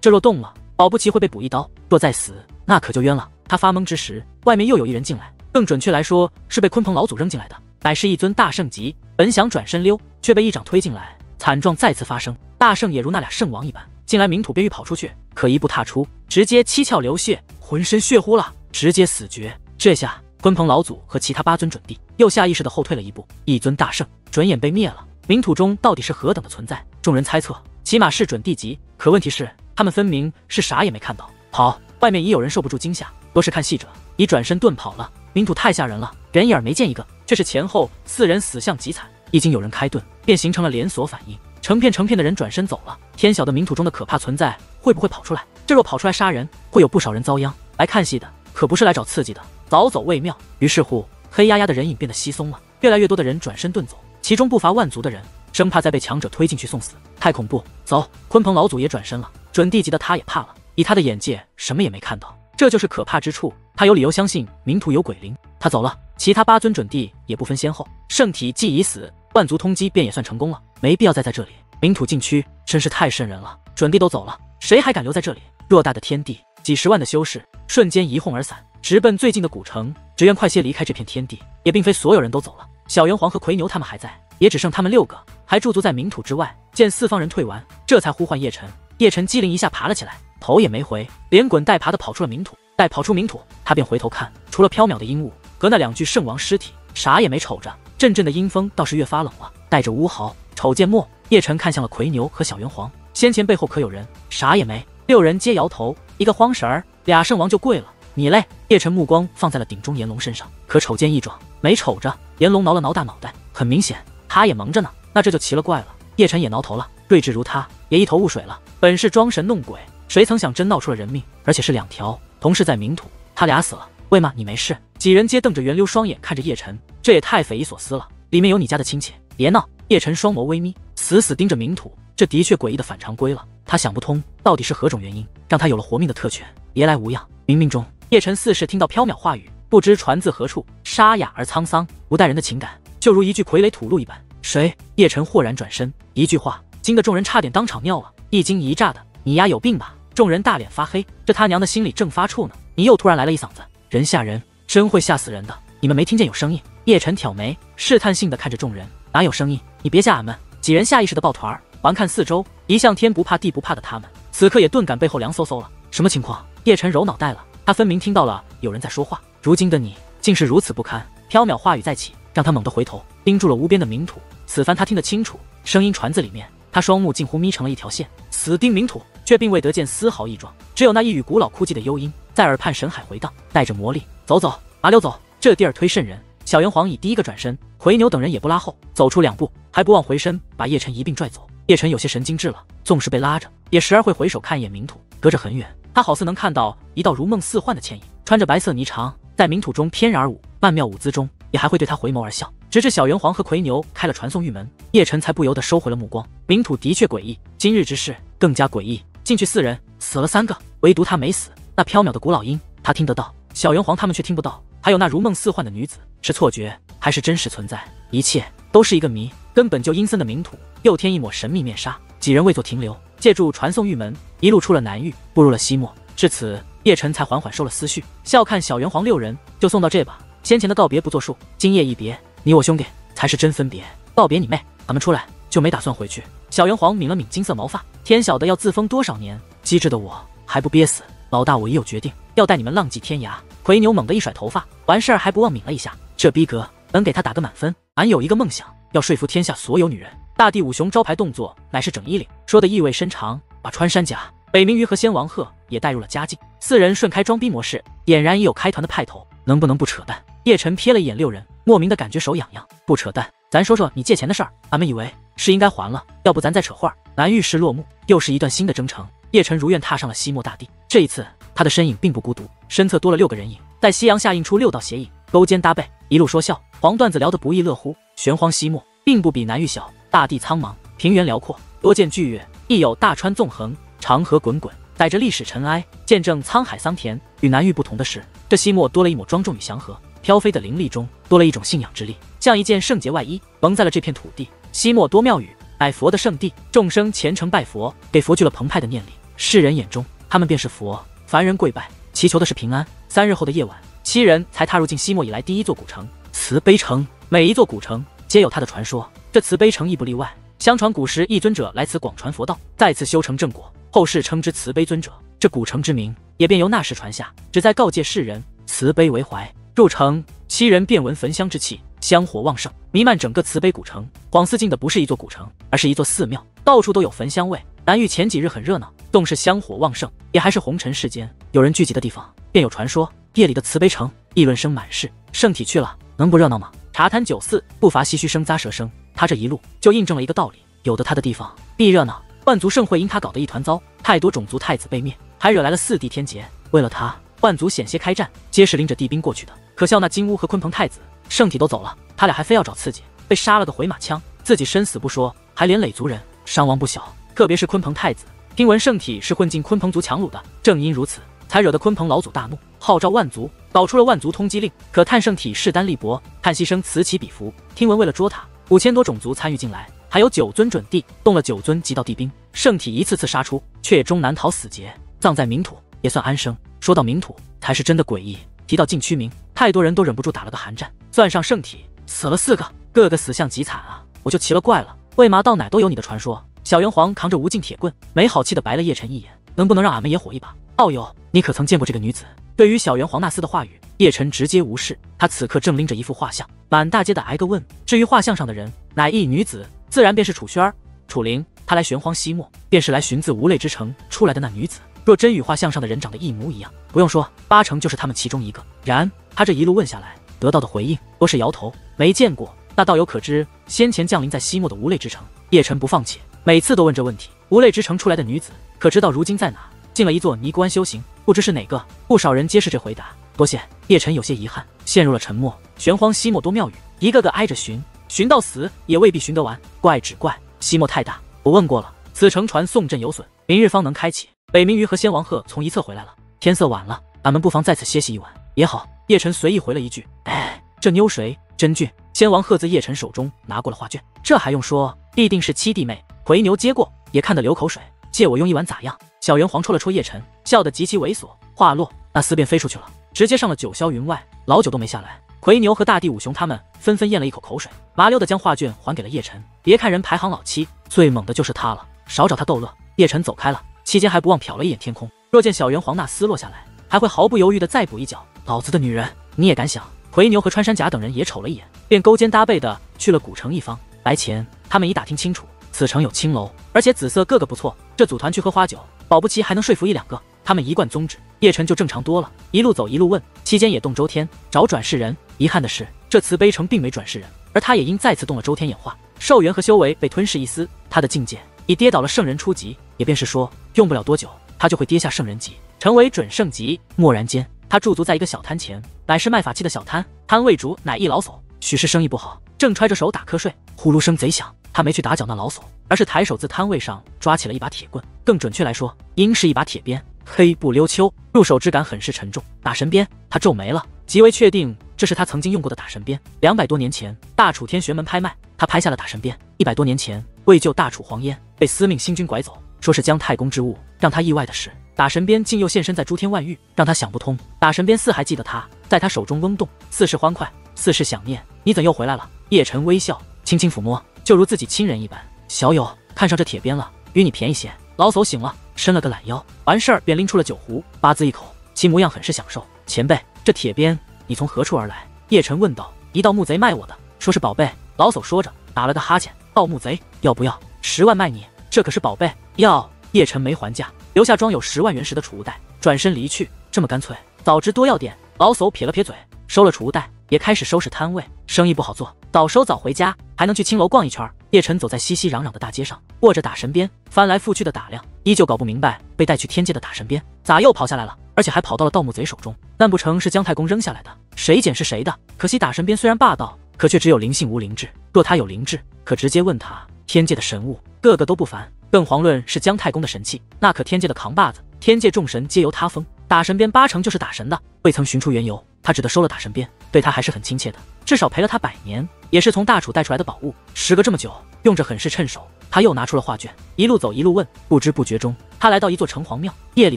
这若动了，保不齐会被补一刀；若再死，那可就冤了。他发懵之时，外面又有一人进来，更准确来说是被鲲鹏老祖扔进来的，乃是一尊大圣级。本想转身溜，却被一掌推进来，惨状再次发生。大圣也如那俩圣王一般，进来冥土便欲跑出去，可一步踏出，直接七窍流血，浑身血糊了，直接死绝。这下鲲鹏老祖和其他八尊准帝又下意识的后退了一步，一尊大圣转眼被灭了。冥土中到底是何等的存在？众人猜测，起码是准帝级。可问题是，他们分明是啥也没看到。跑！外面已有人受不住惊吓，多是看戏者，已转身遁跑了。冥土太吓人了，人影没见一个，却是前后四人死相极惨。一经有人开遁，便形成了连锁反应，成片成片的人转身走了。天晓得冥土中的可怕存在会不会跑出来？这若跑出来杀人，会有不少人遭殃。来看戏的可不是来找刺激的，早走为妙。于是乎，黑压压的人影变得稀松了，越来越多的人转身遁走，其中不乏万族的人，生怕再被强者推进去送死，太恐怖。走，鲲鹏老祖也转身了，准地级的他也怕了。以他的眼界，什么也没看到，这就是可怕之处。他有理由相信冥土有鬼灵。他走了，其他八尊准帝也不分先后。圣体既已死，万族通缉便也算成功了，没必要再在这里。冥土禁区真是太瘆人了，准帝都走了，谁还敢留在这里？偌大的天地，几十万的修士瞬间一哄而散，直奔最近的古城，只愿快些离开这片天地。也并非所有人都走了，小元皇和奎牛他们还在，也只剩他们六个，还驻足在冥土之外。见四方人退完，这才呼唤叶晨。叶晨机灵一下爬了起来。头也没回，连滚带爬的跑出了冥土。待跑出冥土，他便回头看，除了飘渺的阴雾和那两具圣王尸体，啥也没瞅着。阵阵的阴风倒是越发冷了，带着乌嚎。瞅见末，叶晨看向了奎牛和小元皇，先前背后可有人？啥也没。六人皆摇头，一个慌神儿，俩圣王就跪了。你嘞？叶晨目光放在了鼎中炎龙身上，可瞅见异状没？瞅着。炎龙挠了挠大脑袋，很明显，他也蒙着呢。那这就奇了怪了。叶晨也挠头了，睿智如他，也一头雾水了。本是装神弄鬼。谁曾想真闹出了人命，而且是两条，同是在冥土，他俩死了。喂嘛，你没事？几人皆瞪着圆溜双眼看着叶晨，这也太匪夷所思了。里面有你家的亲戚，别闹！叶晨双眸微眯，死死盯着冥土，这的确诡异的反常规了。他想不通，到底是何种原因让他有了活命的特权？别来无恙。冥冥中，叶晨似是听到飘渺话语，不知传自何处，沙哑而沧桑，不待人的情感，就如一具傀儡吐露一般。谁？叶晨豁然转身，一句话惊得众人差点当场尿了，一惊一乍的。你丫有病吧？众人大脸发黑，这他娘的心里正发怵呢，你又突然来了一嗓子，人吓人，真会吓死人的。你们没听见有声音？叶晨挑眉，试探性的看着众人，哪有声音？你别吓俺们！几人下意识的抱团儿，环看四周，一向天不怕地不怕的他们，此刻也顿感背后凉飕飕了。什么情况？叶晨揉脑袋了，他分明听到了有人在说话。如今的你竟是如此不堪！飘渺话语再起，让他猛地回头，盯住了无边的冥土。此番他听得清楚，声音传自里面。他双目近乎眯成了一条线，死盯冥土，却并未得见丝毫异状，只有那一语古老枯寂的幽音在耳畔神海回荡，带着魔力。走走，麻溜走，这地儿忒瘆人。小元皇以第一个转身，回牛等人也不拉后，走出两步，还不忘回身把叶晨一并拽走。叶晨有些神经质了，纵是被拉着，也时而会回首看一眼冥土。隔着很远，他好似能看到一道如梦似幻的倩影，穿着白色霓裳，在冥土中翩然而舞，曼妙舞姿中，也还会对他回眸而笑。直至小元皇和奎牛开了传送玉门，叶晨才不由得收回了目光。冥土的确诡异，今日之事更加诡异。进去四人，死了三个，唯独他没死。那飘渺的古老音，他听得到；小元皇他们却听不到。还有那如梦似幻的女子，是错觉还是真实存在？一切都是一个谜。根本就阴森的冥土，又添一抹神秘面纱。几人未作停留，借助传送玉门，一路出了南域，步入了西漠。至此，叶晨才缓缓收了思绪，笑看小元皇六人，就送到这吧。先前的告别不作数，今夜一别。你我兄弟才是真分别，告别你妹！俺们出来就没打算回去。小元皇抿了抿金色毛发，天晓得要自封多少年。机智的我还不憋死！老大，我已有决定，要带你们浪迹天涯。奎牛猛地一甩头发，完事儿还不忘抿了一下，这逼格能给他打个满分。俺有一个梦想，要说服天下所有女人。大地五雄招牌动作乃是整衣领，说的意味深长，把穿山甲、北冥鱼和仙王鹤也带入了佳境。四人顺开装逼模式，俨然已有开团的派头。能不能不扯淡？叶晨瞥了一眼六人。莫名的感觉手痒痒，不扯淡，咱说说你借钱的事儿。俺们以为是应该还了，要不咱再扯会儿。南域市落幕，又是一段新的征程。叶晨如愿踏上了西漠大地。这一次，他的身影并不孤独，身侧多了六个人影，在夕阳下映出六道斜影，勾肩搭背，一路说笑，黄段子聊得不亦乐乎。玄荒西漠并不比南域小，大地苍茫，平原辽阔，多见巨岳，亦有大川纵横，长河滚滚，带着历史尘埃，见证沧海桑田。与南域不同的是，这西漠多了一抹庄重与祥和，飘飞的灵力中多了一种信仰之力，像一件圣洁外衣蒙在了这片土地。西莫多庙宇，乃佛的圣地，众生虔诚拜佛，给佛具了澎湃的念力。世人眼中，他们便是佛；凡人跪拜，祈求的是平安。三日后的夜晚，七人才踏入进西莫以来第一座古城——慈悲城。每一座古城皆有它的传说，这慈悲城亦不例外。相传古时一尊者来此广传佛道，再次修成正果，后世称之慈悲尊者。这古城之名也便由那时传下，旨在告诫世人慈悲为怀。入城，七人便闻焚香之气，香火旺盛，弥漫整个慈悲古城。恍似进的不是一座古城，而是一座寺庙，到处都有焚香味。南域前几日很热闹，纵是香火旺盛，也还是红尘世间有人聚集的地方，便有传说。夜里的慈悲城，议论声满室，圣体去了，能不热闹吗？茶摊酒肆，不乏唏嘘声、咂舌声。他这一路就印证了一个道理：有的他的地方必热闹。万族盛会因他搞得一团糟，太多种族太子被灭，还惹来了四帝天劫。为了他，万族险些开战，皆是拎着帝兵过去的。可笑那金乌和鲲鹏太子圣体都走了，他俩还非要找刺激，被杀了个回马枪，自己身死不说，还连累族人伤亡不小。特别是鲲鹏太子，听闻圣体是混进鲲鹏族强掳的，正因如此，才惹得鲲鹏老祖大怒，号召万族，搞出了万族通缉令。可叹圣体势单力薄，叹息声此起彼伏。听闻为了捉他。五千多种族参与进来，还有九尊准帝动了九尊极道帝兵，圣体一次次杀出，却也终难逃死劫，葬在冥土也算安生。说到冥土，才是真的诡异。提到禁区名，太多人都忍不住打了个寒战。算上圣体，死了四个，个个死相极惨啊！我就奇了怪了，为嘛到哪都有你的传说？小元皇扛着无尽铁棍，没好气的白了叶晨一眼，能不能让俺们也火一把？道友，你可曾见过这个女子？对于小元皇那厮的话语。叶晨直接无视，他此刻正拎着一幅画像，满大街的挨个问。至于画像上的人，乃一女子，自然便是楚轩儿、楚灵。她来玄荒西漠，便是来寻自无泪之城出来的那女子。若真与画像上的人长得一模一样，不用说，八成就是他们其中一个。然他这一路问下来，得到的回应多是摇头，没见过。那道友可知先前降临在西漠的无泪之城？叶晨不放弃，每次都问这问题。无泪之城出来的女子，可知道如今在哪？进了一座尼姑庵修行，不知是哪个。不少人皆是这回答。多谢叶晨有些遗憾，陷入了沉默。玄荒西漠多庙宇，一个个挨着寻，寻到死也未必寻得完。怪只怪西漠太大，我问过了，此城传送阵有损，明日方能开启。北冥鱼和仙王鹤从一侧回来了，天色晚了，俺们不妨在此歇息一晚也好。叶晨随意回了一句：“哎，这妞谁？真俊。”仙王赫自叶晨手中拿过了画卷，这还用说，必定是七弟妹。回牛接过，也看得流口水。借我用一碗咋样？小元皇戳了戳叶晨，笑得极其猥琐。话落，那厮便飞出去了。直接上了九霄云外，老久都没下来。奎牛和大地五雄他们纷纷咽了一口口水，麻溜的将画卷还给了叶晨。别看人排行老七，最猛的就是他了，少找他逗乐。叶晨走开了，期间还不忘瞟了一眼天空。若见小元皇那厮落下来，还会毫不犹豫的再补一脚。老子的女人，你也敢想？奎牛和穿山甲等人也瞅了一眼，便勾肩搭背的去了古城一方。来前，他们已打听清楚，此城有青楼，而且紫色个个不错。这组团去喝花酒，保不齐还能说服一两个。他们一贯宗旨，叶晨就正常多了。一路走一路问，期间也动周天找转世人。遗憾的是，这慈悲城并没转世人，而他也因再次动了周天演化，寿元和修为被吞噬一丝，他的境界已跌倒了圣人初级，也便是说，用不了多久，他就会跌下圣人级，成为准圣级。蓦然间，他驻足在一个小摊前，乃是卖法器的小摊，摊位主乃一老叟，许是生意不好，正揣着手打瞌睡。呼噜声贼响，他没去打搅那老叟，而是抬手自摊位上抓起了一把铁棍，更准确来说，应是一把铁鞭。黑不溜秋，入手之感很是沉重。打神鞭，他皱眉了，极为确定这是他曾经用过的打神鞭。两百多年前，大楚天玄门拍卖，他拍下了打神鞭。一百多年前，为救大楚黄烟，被司命星君拐走，说是姜太公之物。让他意外的是，打神鞭竟又现身在诸天万域，让他想不通。打神鞭似还记得他，在他手中嗡动，似是欢快，似是想念。你怎又回来了？叶晨微笑，轻轻抚摸，就如自己亲人一般。小友看上这铁鞭了，与你便宜些。老叟醒了。伸了个懒腰，完事儿便拎出了酒壶，吧滋一口，其模样很是享受。前辈，这铁鞭你从何处而来？叶晨问道。一盗墓贼卖我的，说是宝贝。老叟说着，打了个哈欠。盗墓贼要不要？十万卖你，这可是宝贝。要。叶晨没还价，留下装有十万元石的储物袋，转身离去。这么干脆，早知多要点。老叟撇了撇嘴，收了储物袋，也开始收拾摊位。生意不好做，早收早回家，还能去青楼逛一圈。叶晨走在熙熙攘攘的大街上，握着打神鞭，翻来覆去的打量。依旧搞不明白，被带去天界的打神鞭咋又跑下来了？而且还跑到了盗墓贼手中？难不成是姜太公扔下来的？谁捡是谁的？可惜打神鞭虽然霸道，可却只有灵性无灵智。若他有灵智，可直接问他。天界的神物个个都不凡，更遑论是姜太公的神器，那可天界的扛把子。天界众神皆由他封，打神鞭八成就是打神的。未曾寻出缘由，他只得收了打神鞭，对他还是很亲切的，至少陪了他百年，也是从大楚带出来的宝物。时隔这么久，用着很是趁手。他又拿出了画卷，一路走一路问，不知不觉中，他来到一座城隍庙。夜里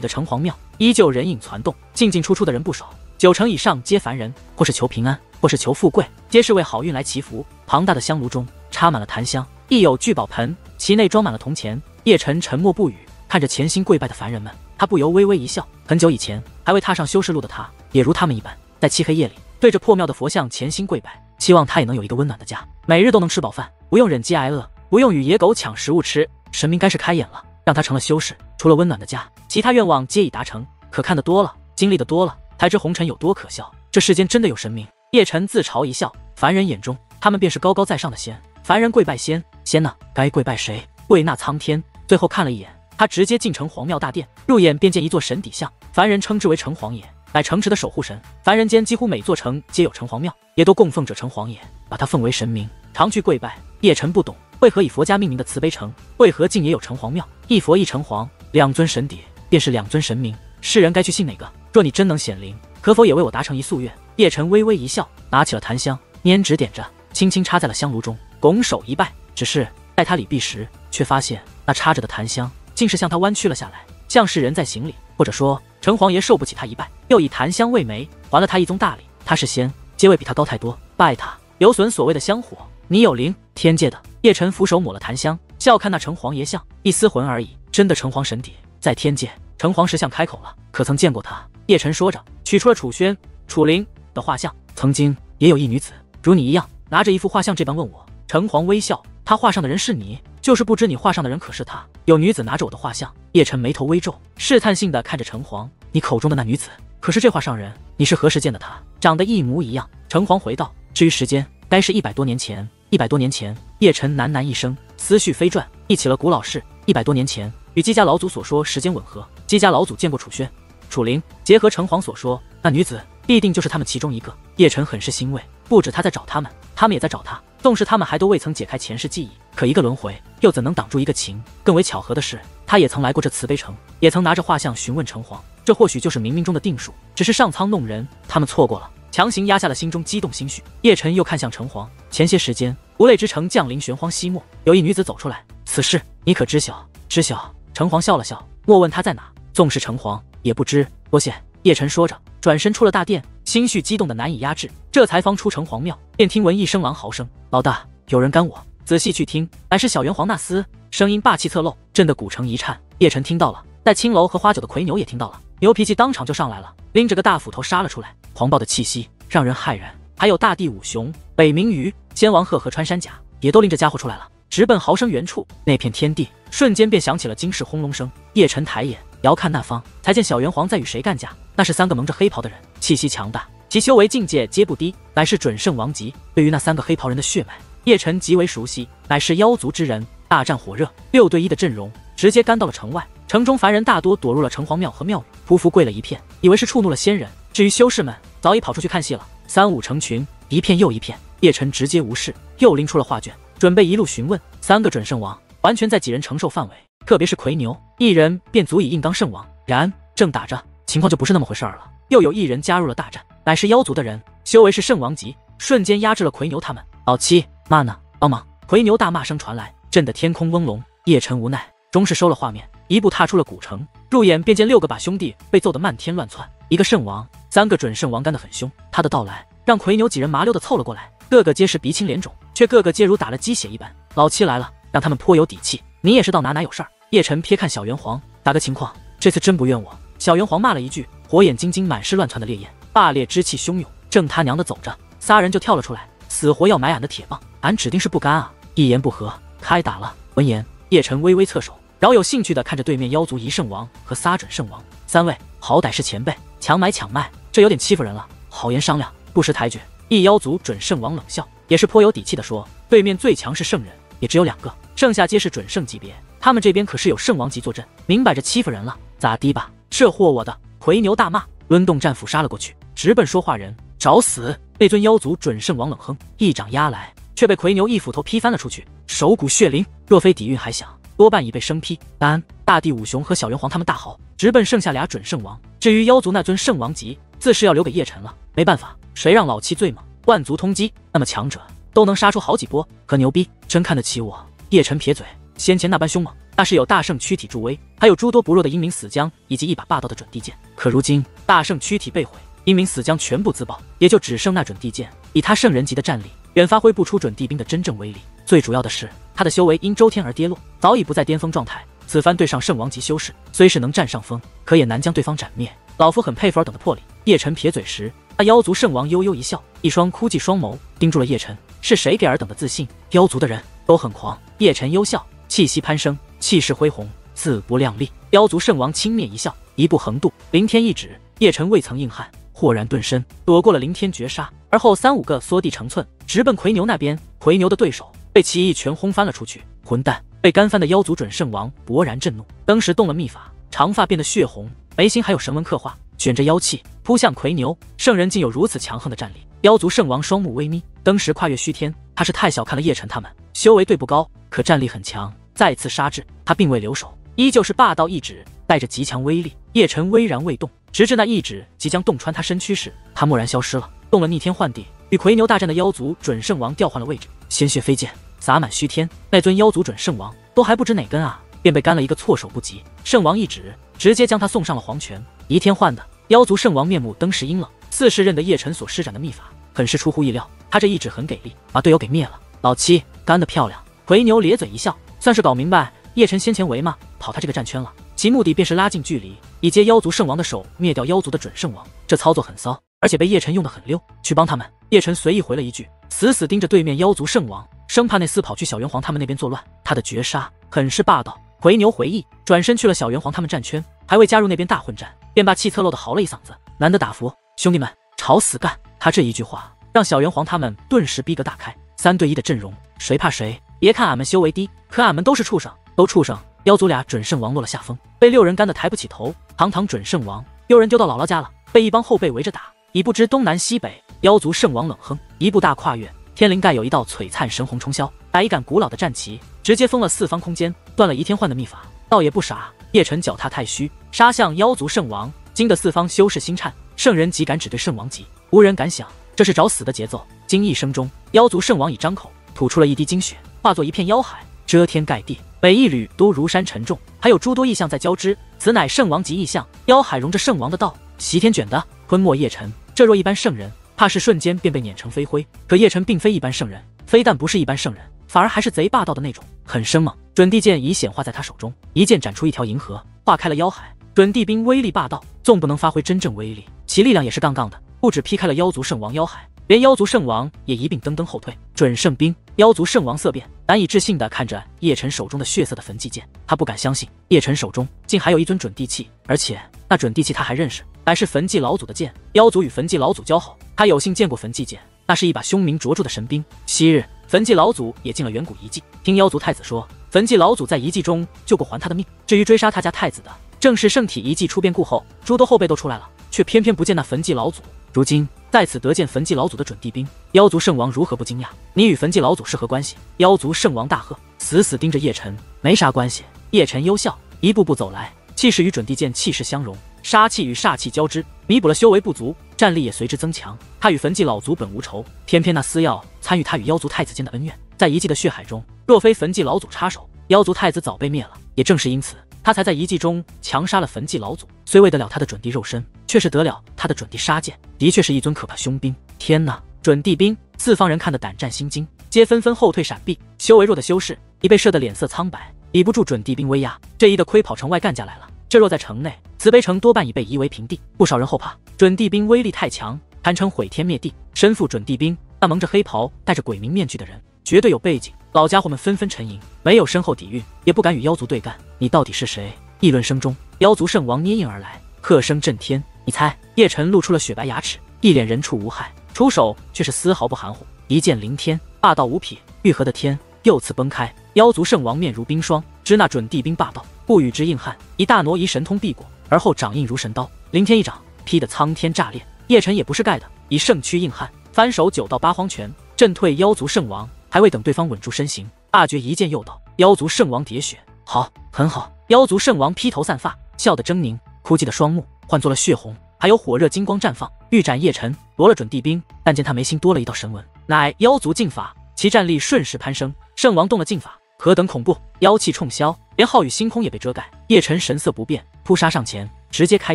的城隍庙依旧人影攒动，进进出出的人不少。九成以上皆凡人，或是求平安，或是求富贵，皆是为好运来祈福。庞大的香炉中插满了檀香，亦有聚宝盆，其内装满了铜钱。叶晨沉默不语，看着潜心跪拜的凡人们，他不由微微一笑。很久以前，还未踏上修士路的他，也如他们一般，在漆黑夜里对着破庙的佛像潜心跪拜，期望他也能有一个温暖的家，每日都能吃饱饭，不用忍饥挨饿。不用与野狗抢食物吃，神明该是开眼了，让他成了修士。除了温暖的家，其他愿望皆已达成。可看得多了，经历的多了，才知红尘有多可笑。这世间真的有神明？叶晨自嘲一笑。凡人眼中，他们便是高高在上的仙。凡人跪拜仙，仙呢？该跪拜谁？跪那苍天。最后看了一眼，他直接进城隍庙大殿，入眼便见一座神底像，凡人称之为城隍爷，乃城池的守护神。凡人间几乎每座城皆有城隍庙，也都供奉着城隍爷，把他奉为神明，常去跪拜。叶晨不懂。为何以佛家命名的慈悲城，为何竟也有城隍庙？一佛一城隍，两尊神邸，便是两尊神明。世人该去信哪个？若你真能显灵，可否也为我达成一夙愿？叶晨微微一笑，拿起了檀香，拈指点着，轻轻插在了香炉中，拱手一拜。只是待他礼毕时，却发现那插着的檀香竟是向他弯曲了下来，像是人在行礼。或者说，城隍爷受不起他一拜，又以檀香为媒，还了他一宗大礼。他是仙，阶位比他高太多，拜他有损所谓的香火。你有灵，天界的。叶晨俯手抹了檀香，笑看那城隍爷像，一丝魂而已。真的城隍神邸在天界。城隍石像开口了，可曾见过他？叶晨说着，取出了楚轩、楚灵的画像。曾经也有一女子，如你一样，拿着一幅画像这般问我。城隍微笑，他画上的人是你，就是不知你画上的人可是他。有女子拿着我的画像。叶晨眉头微皱，试探性的看着城隍，你口中的那女子，可是这画上人？你是何时见的她？长得一模一样。城隍回道，至于时间，该是一百多年前。一百多年前，叶晨喃喃一声，思绪飞转，忆起了古老事。一百多年前，与姬家老祖所说时间吻合。姬家老祖见过楚轩、楚灵，结合城隍所说，那女子必定就是他们其中一个。叶晨很是欣慰，不止他在找他们，他们也在找他。纵使他们还都未曾解开前世记忆，可一个轮回又怎能挡住一个情？更为巧合的是，他也曾来过这慈悲城，也曾拿着画像询问城隍。这或许就是冥冥中的定数，只是上苍弄人，他们错过了。强行压下了心中激动心绪，叶晨又看向城隍。前些时间，无泪之城降临玄荒西漠，有一女子走出来，此事你可知晓？知晓。城隍笑了笑，莫问她在哪。纵是城隍，也不知。多谢。叶晨说着，转身出了大殿，心绪激动的难以压制。这才方出城隍庙，便听闻一声狼嚎声：“老大，有人干我！”仔细去听，乃是小猿黄纳斯，声音霸气侧漏，震得古城一颤。叶晨听到了，在青楼和花酒的魁牛也听到了，牛脾气当场就上来了，拎着个大斧头杀了出来。狂暴的气息让人骇然，还有大地五雄、北冥鱼、仙王鹤和穿山甲也都拎着家伙出来了，直奔豪生原处。那片天地瞬间便响起了惊世轰隆声。叶晨抬眼遥看那方，才见小猿皇在与谁干架？那是三个蒙着黑袍的人，气息强大，其修为境界皆不低，乃是准圣王级。对于那三个黑袍人的血脉，叶晨极为熟悉，乃是妖族之人。大战火热，六对一的阵容直接干到了城外。城中凡人大多躲入了城隍庙和庙宇，匍匐跪了一片，以为是触怒了仙人。至于修士们，早已跑出去看戏了，三五成群，一片又一片。叶晨直接无视，又拎出了画卷，准备一路询问。三个准圣王完全在几人承受范围，特别是奎牛，一人便足以硬当圣王。然正打着，情况就不是那么回事儿了。又有一人加入了大战，乃是妖族的人，修为是圣王级，瞬间压制了奎牛他们。老七，骂呢？帮忙！奎牛大骂声传来，震得天空嗡隆。叶晨无奈，终是收了画面，一步踏出了古城，入眼便见六个把兄弟被揍得漫天乱窜，一个圣王。三个准圣王干得很凶，他的到来让奎牛几人麻溜的凑了过来，个个皆是鼻青脸肿，却个个皆如打了鸡血一般。老七来了，让他们颇有底气。你也是到哪哪有事儿？叶晨瞥看小元皇，打个情况，这次真不怨我。小元皇骂了一句，火眼金睛，满是乱窜的烈焰，霸烈之气汹涌。正他娘的走着，仨人就跳了出来，死活要买俺的铁棒，俺指定是不干啊！一言不合，开打了。闻言，叶晨微微侧手，饶有兴趣的看着对面妖族一圣王和仨准圣王，三位好歹是前辈，强买强卖。这有点欺负人了，好言商量，不识抬举。一妖族准圣王冷笑，也是颇有底气的说：“对面最强是圣人，也只有两个，剩下皆是准圣级别。他们这边可是有圣王级坐镇，明摆着欺负人了。咋的吧？这货我的！”魁牛大骂，抡动战斧杀了过去，直奔说话人，找死！那尊妖族准圣王冷哼，一掌压来，却被魁牛一斧头劈翻了出去，手骨血淋。若非底蕴还响，多半已被生劈。丹大地五雄和小元皇他们大嚎，直奔剩下俩准圣王。至于妖族那尊圣王级，自是要留给叶晨了。没办法，谁让老七最猛，万族通缉，那么强者都能杀出好几波，可牛逼，真看得起我。叶晨撇嘴，先前那般凶猛，那是有大圣躯体助威，还有诸多不弱的英明死将，以及一把霸道的准地剑。可如今大圣躯体被毁，英明死将全部自爆，也就只剩那准地剑。以他圣人级的战力，远发挥不出准地兵的真正威力。最主要的是，他的修为因周天而跌落，早已不在巅峰状态。此番对上圣王级修士，虽是能占上风，可也难将对方斩灭。老夫很佩服尔等的魄力。叶晨撇嘴时，那妖族圣王悠悠一笑，一双枯寂双眸盯住了叶晨。是谁给尔等的自信？妖族的人都很狂。叶晨幽笑，气息攀升，气势恢宏，自不量力。妖族圣王轻蔑一笑，一步横渡，凌天一指。叶晨未曾硬汉，豁然顿身，躲过了凌天绝杀，而后三五个缩地成寸，直奔奎牛那边。奎牛的对手被其一拳轰翻了出去。混蛋！被干翻的妖族准圣王勃然震怒，当时动了秘法，长发变得血红，眉心还有神纹刻画，卷着妖气扑向奎牛。圣人竟有如此强横的战力！妖族圣王双目微眯，登时跨越虚天。他是太小看了叶晨他们，修为对不高，可战力很强。再次杀至，他并未留手，依旧是霸道一指，带着极强威力。叶晨巍然未动，直至那一指即将洞穿他身躯时，他蓦然消失了，动了逆天换地，与奎牛大战的妖族准圣王调换了位置，鲜血飞溅，洒满虚天。那尊妖族准圣王都还不知哪根啊，便被干了一个措手不及。圣王一指，直接将他送上了黄泉。移天换的妖族圣王面目登时阴冷，似是认得叶晨所施展的秘法，很是出乎意料。他这一指很给力，把队友给灭了。老七干得漂亮！奎牛咧嘴一笑，算是搞明白叶晨先前为嘛跑他这个战圈了。其目的便是拉近距离，以接妖族圣王的手灭掉妖族的准圣王。这操作很骚，而且被叶晨用得很溜。去帮他们！叶晨随意回了一句，死死盯着对面妖族圣王，生怕那厮跑去小元皇他们那边作乱。他的绝杀很是霸道。奎牛回忆，转身去了小元皇他们战圈，还未加入那边大混战，便霸气侧漏的嚎了一嗓子：“难得打服，兄弟们，朝死干！”他这一句话。让小元皇他们顿时逼格大开，三对一的阵容，谁怕谁？别看俺们修为低，可俺们都是畜生，都畜生！妖族俩准圣王落了下风，被六人干得抬不起头。堂堂准圣王，六人丢到姥姥家了，被一帮后辈围着打，已不知东南西北。妖族圣王冷哼，一步大跨越天灵盖，有一道璀璨神虹冲霄，打一杆古老的战旗，直接封了四方空间，断了移天换的秘法。倒也不傻，叶晨脚踏太虚，杀向妖族圣王，惊得四方修士心颤。圣人岂敢只对圣王级，无人敢想。这是找死的节奏！惊一声中，妖族圣王已张口吐出了一滴精血，化作一片妖海，遮天盖地，每一缕都如山沉重，还有诸多异象在交织。此乃圣王级异象，妖海融着圣王的道，席天卷的吞没叶辰。这若一般圣人，怕是瞬间便被碾成飞灰。可叶辰并非一般圣人，非但不是一般圣人，反而还是贼霸道的那种，很生猛。准地剑已显化在他手中，一剑斩出一条银河，化开了妖海。准地兵威力霸道，纵不能发挥真正威力，其力量也是杠杠的。不止劈开了妖族圣王妖海，连妖族圣王也一并噔噔后退。准圣兵，妖族圣王色变，难以置信地看着叶晨手中的血色的焚寂剑，他不敢相信叶晨手中竟还有一尊准地器，而且那准地器他还认识，乃是焚寂老祖的剑。妖族与焚寂老祖交好，他有幸见过焚寂剑，那是一把凶名卓著的神兵。昔日焚寂老祖也进了远古遗迹，听妖族太子说，焚寂老祖在遗迹中救过还他的命。至于追杀他家太子的，正是圣体遗迹出变故后，诸多后辈都出来了，却偏偏不见那焚寂老祖。如今在此得见焚寂老祖的准地兵，妖族圣王如何不惊讶？你与焚寂老祖是何关系？妖族圣王大喝，死死盯着叶晨，没啥关系。叶晨幽笑，一步步走来，气势与准地剑气势相融，杀气与煞气交织，弥补了修为不足，战力也随之增强。他与焚寂老祖本无仇，偏偏那厮要参与他与妖族太子间的恩怨，在遗迹的血海中，若非焚寂老祖插手，妖族太子早被灭了。也正是因此。他才在遗迹中强杀了焚寂老祖，虽未得了他的准地肉身，却是得了他的准地杀剑，的确是一尊可怕凶兵。天哪，准地兵！四方人看得胆战心惊，皆纷纷后退闪避。修为弱的修士已被射得脸色苍白，抵不住准地兵威压，这一的亏跑城外干架来了。这若在城内，慈悲城多半已被夷为平地，不少人后怕。准地兵威力太强，堪称毁天灭地。身负准地兵，那蒙着黑袍、戴着鬼名面具的人，绝对有背景。老家伙们纷纷沉吟，没有深厚底蕴，也不敢与妖族对干。你到底是谁？议论声中，妖族圣王捏印而来，喝声震天。你猜？叶晨露出了雪白牙齿，一脸人畜无害，出手却是丝毫不含糊，一剑凌天，霸道无匹。玉河的天又次崩开，妖族圣王面如冰霜，知那准地兵霸道，不与之硬汉，一大挪移神通避过，而后掌印如神刀，凌天一掌劈得苍天炸裂。叶晨也不是盖的，以圣躯硬汉，翻手九道八荒拳，震退妖族圣王。还未等对方稳住身形，阿绝一剑诱导妖族圣王喋血，好，很好。妖族圣王披头散发，笑得狰狞，枯寂的双目换作了血红，还有火热金光绽放，欲斩叶辰，夺了准地兵。但见他眉心多了一道神纹，乃妖族禁法，其战力瞬时攀升。圣王动了禁法，何等恐怖！妖气冲霄，连浩宇星空也被遮盖。叶辰神色不变，扑杀上前，直接开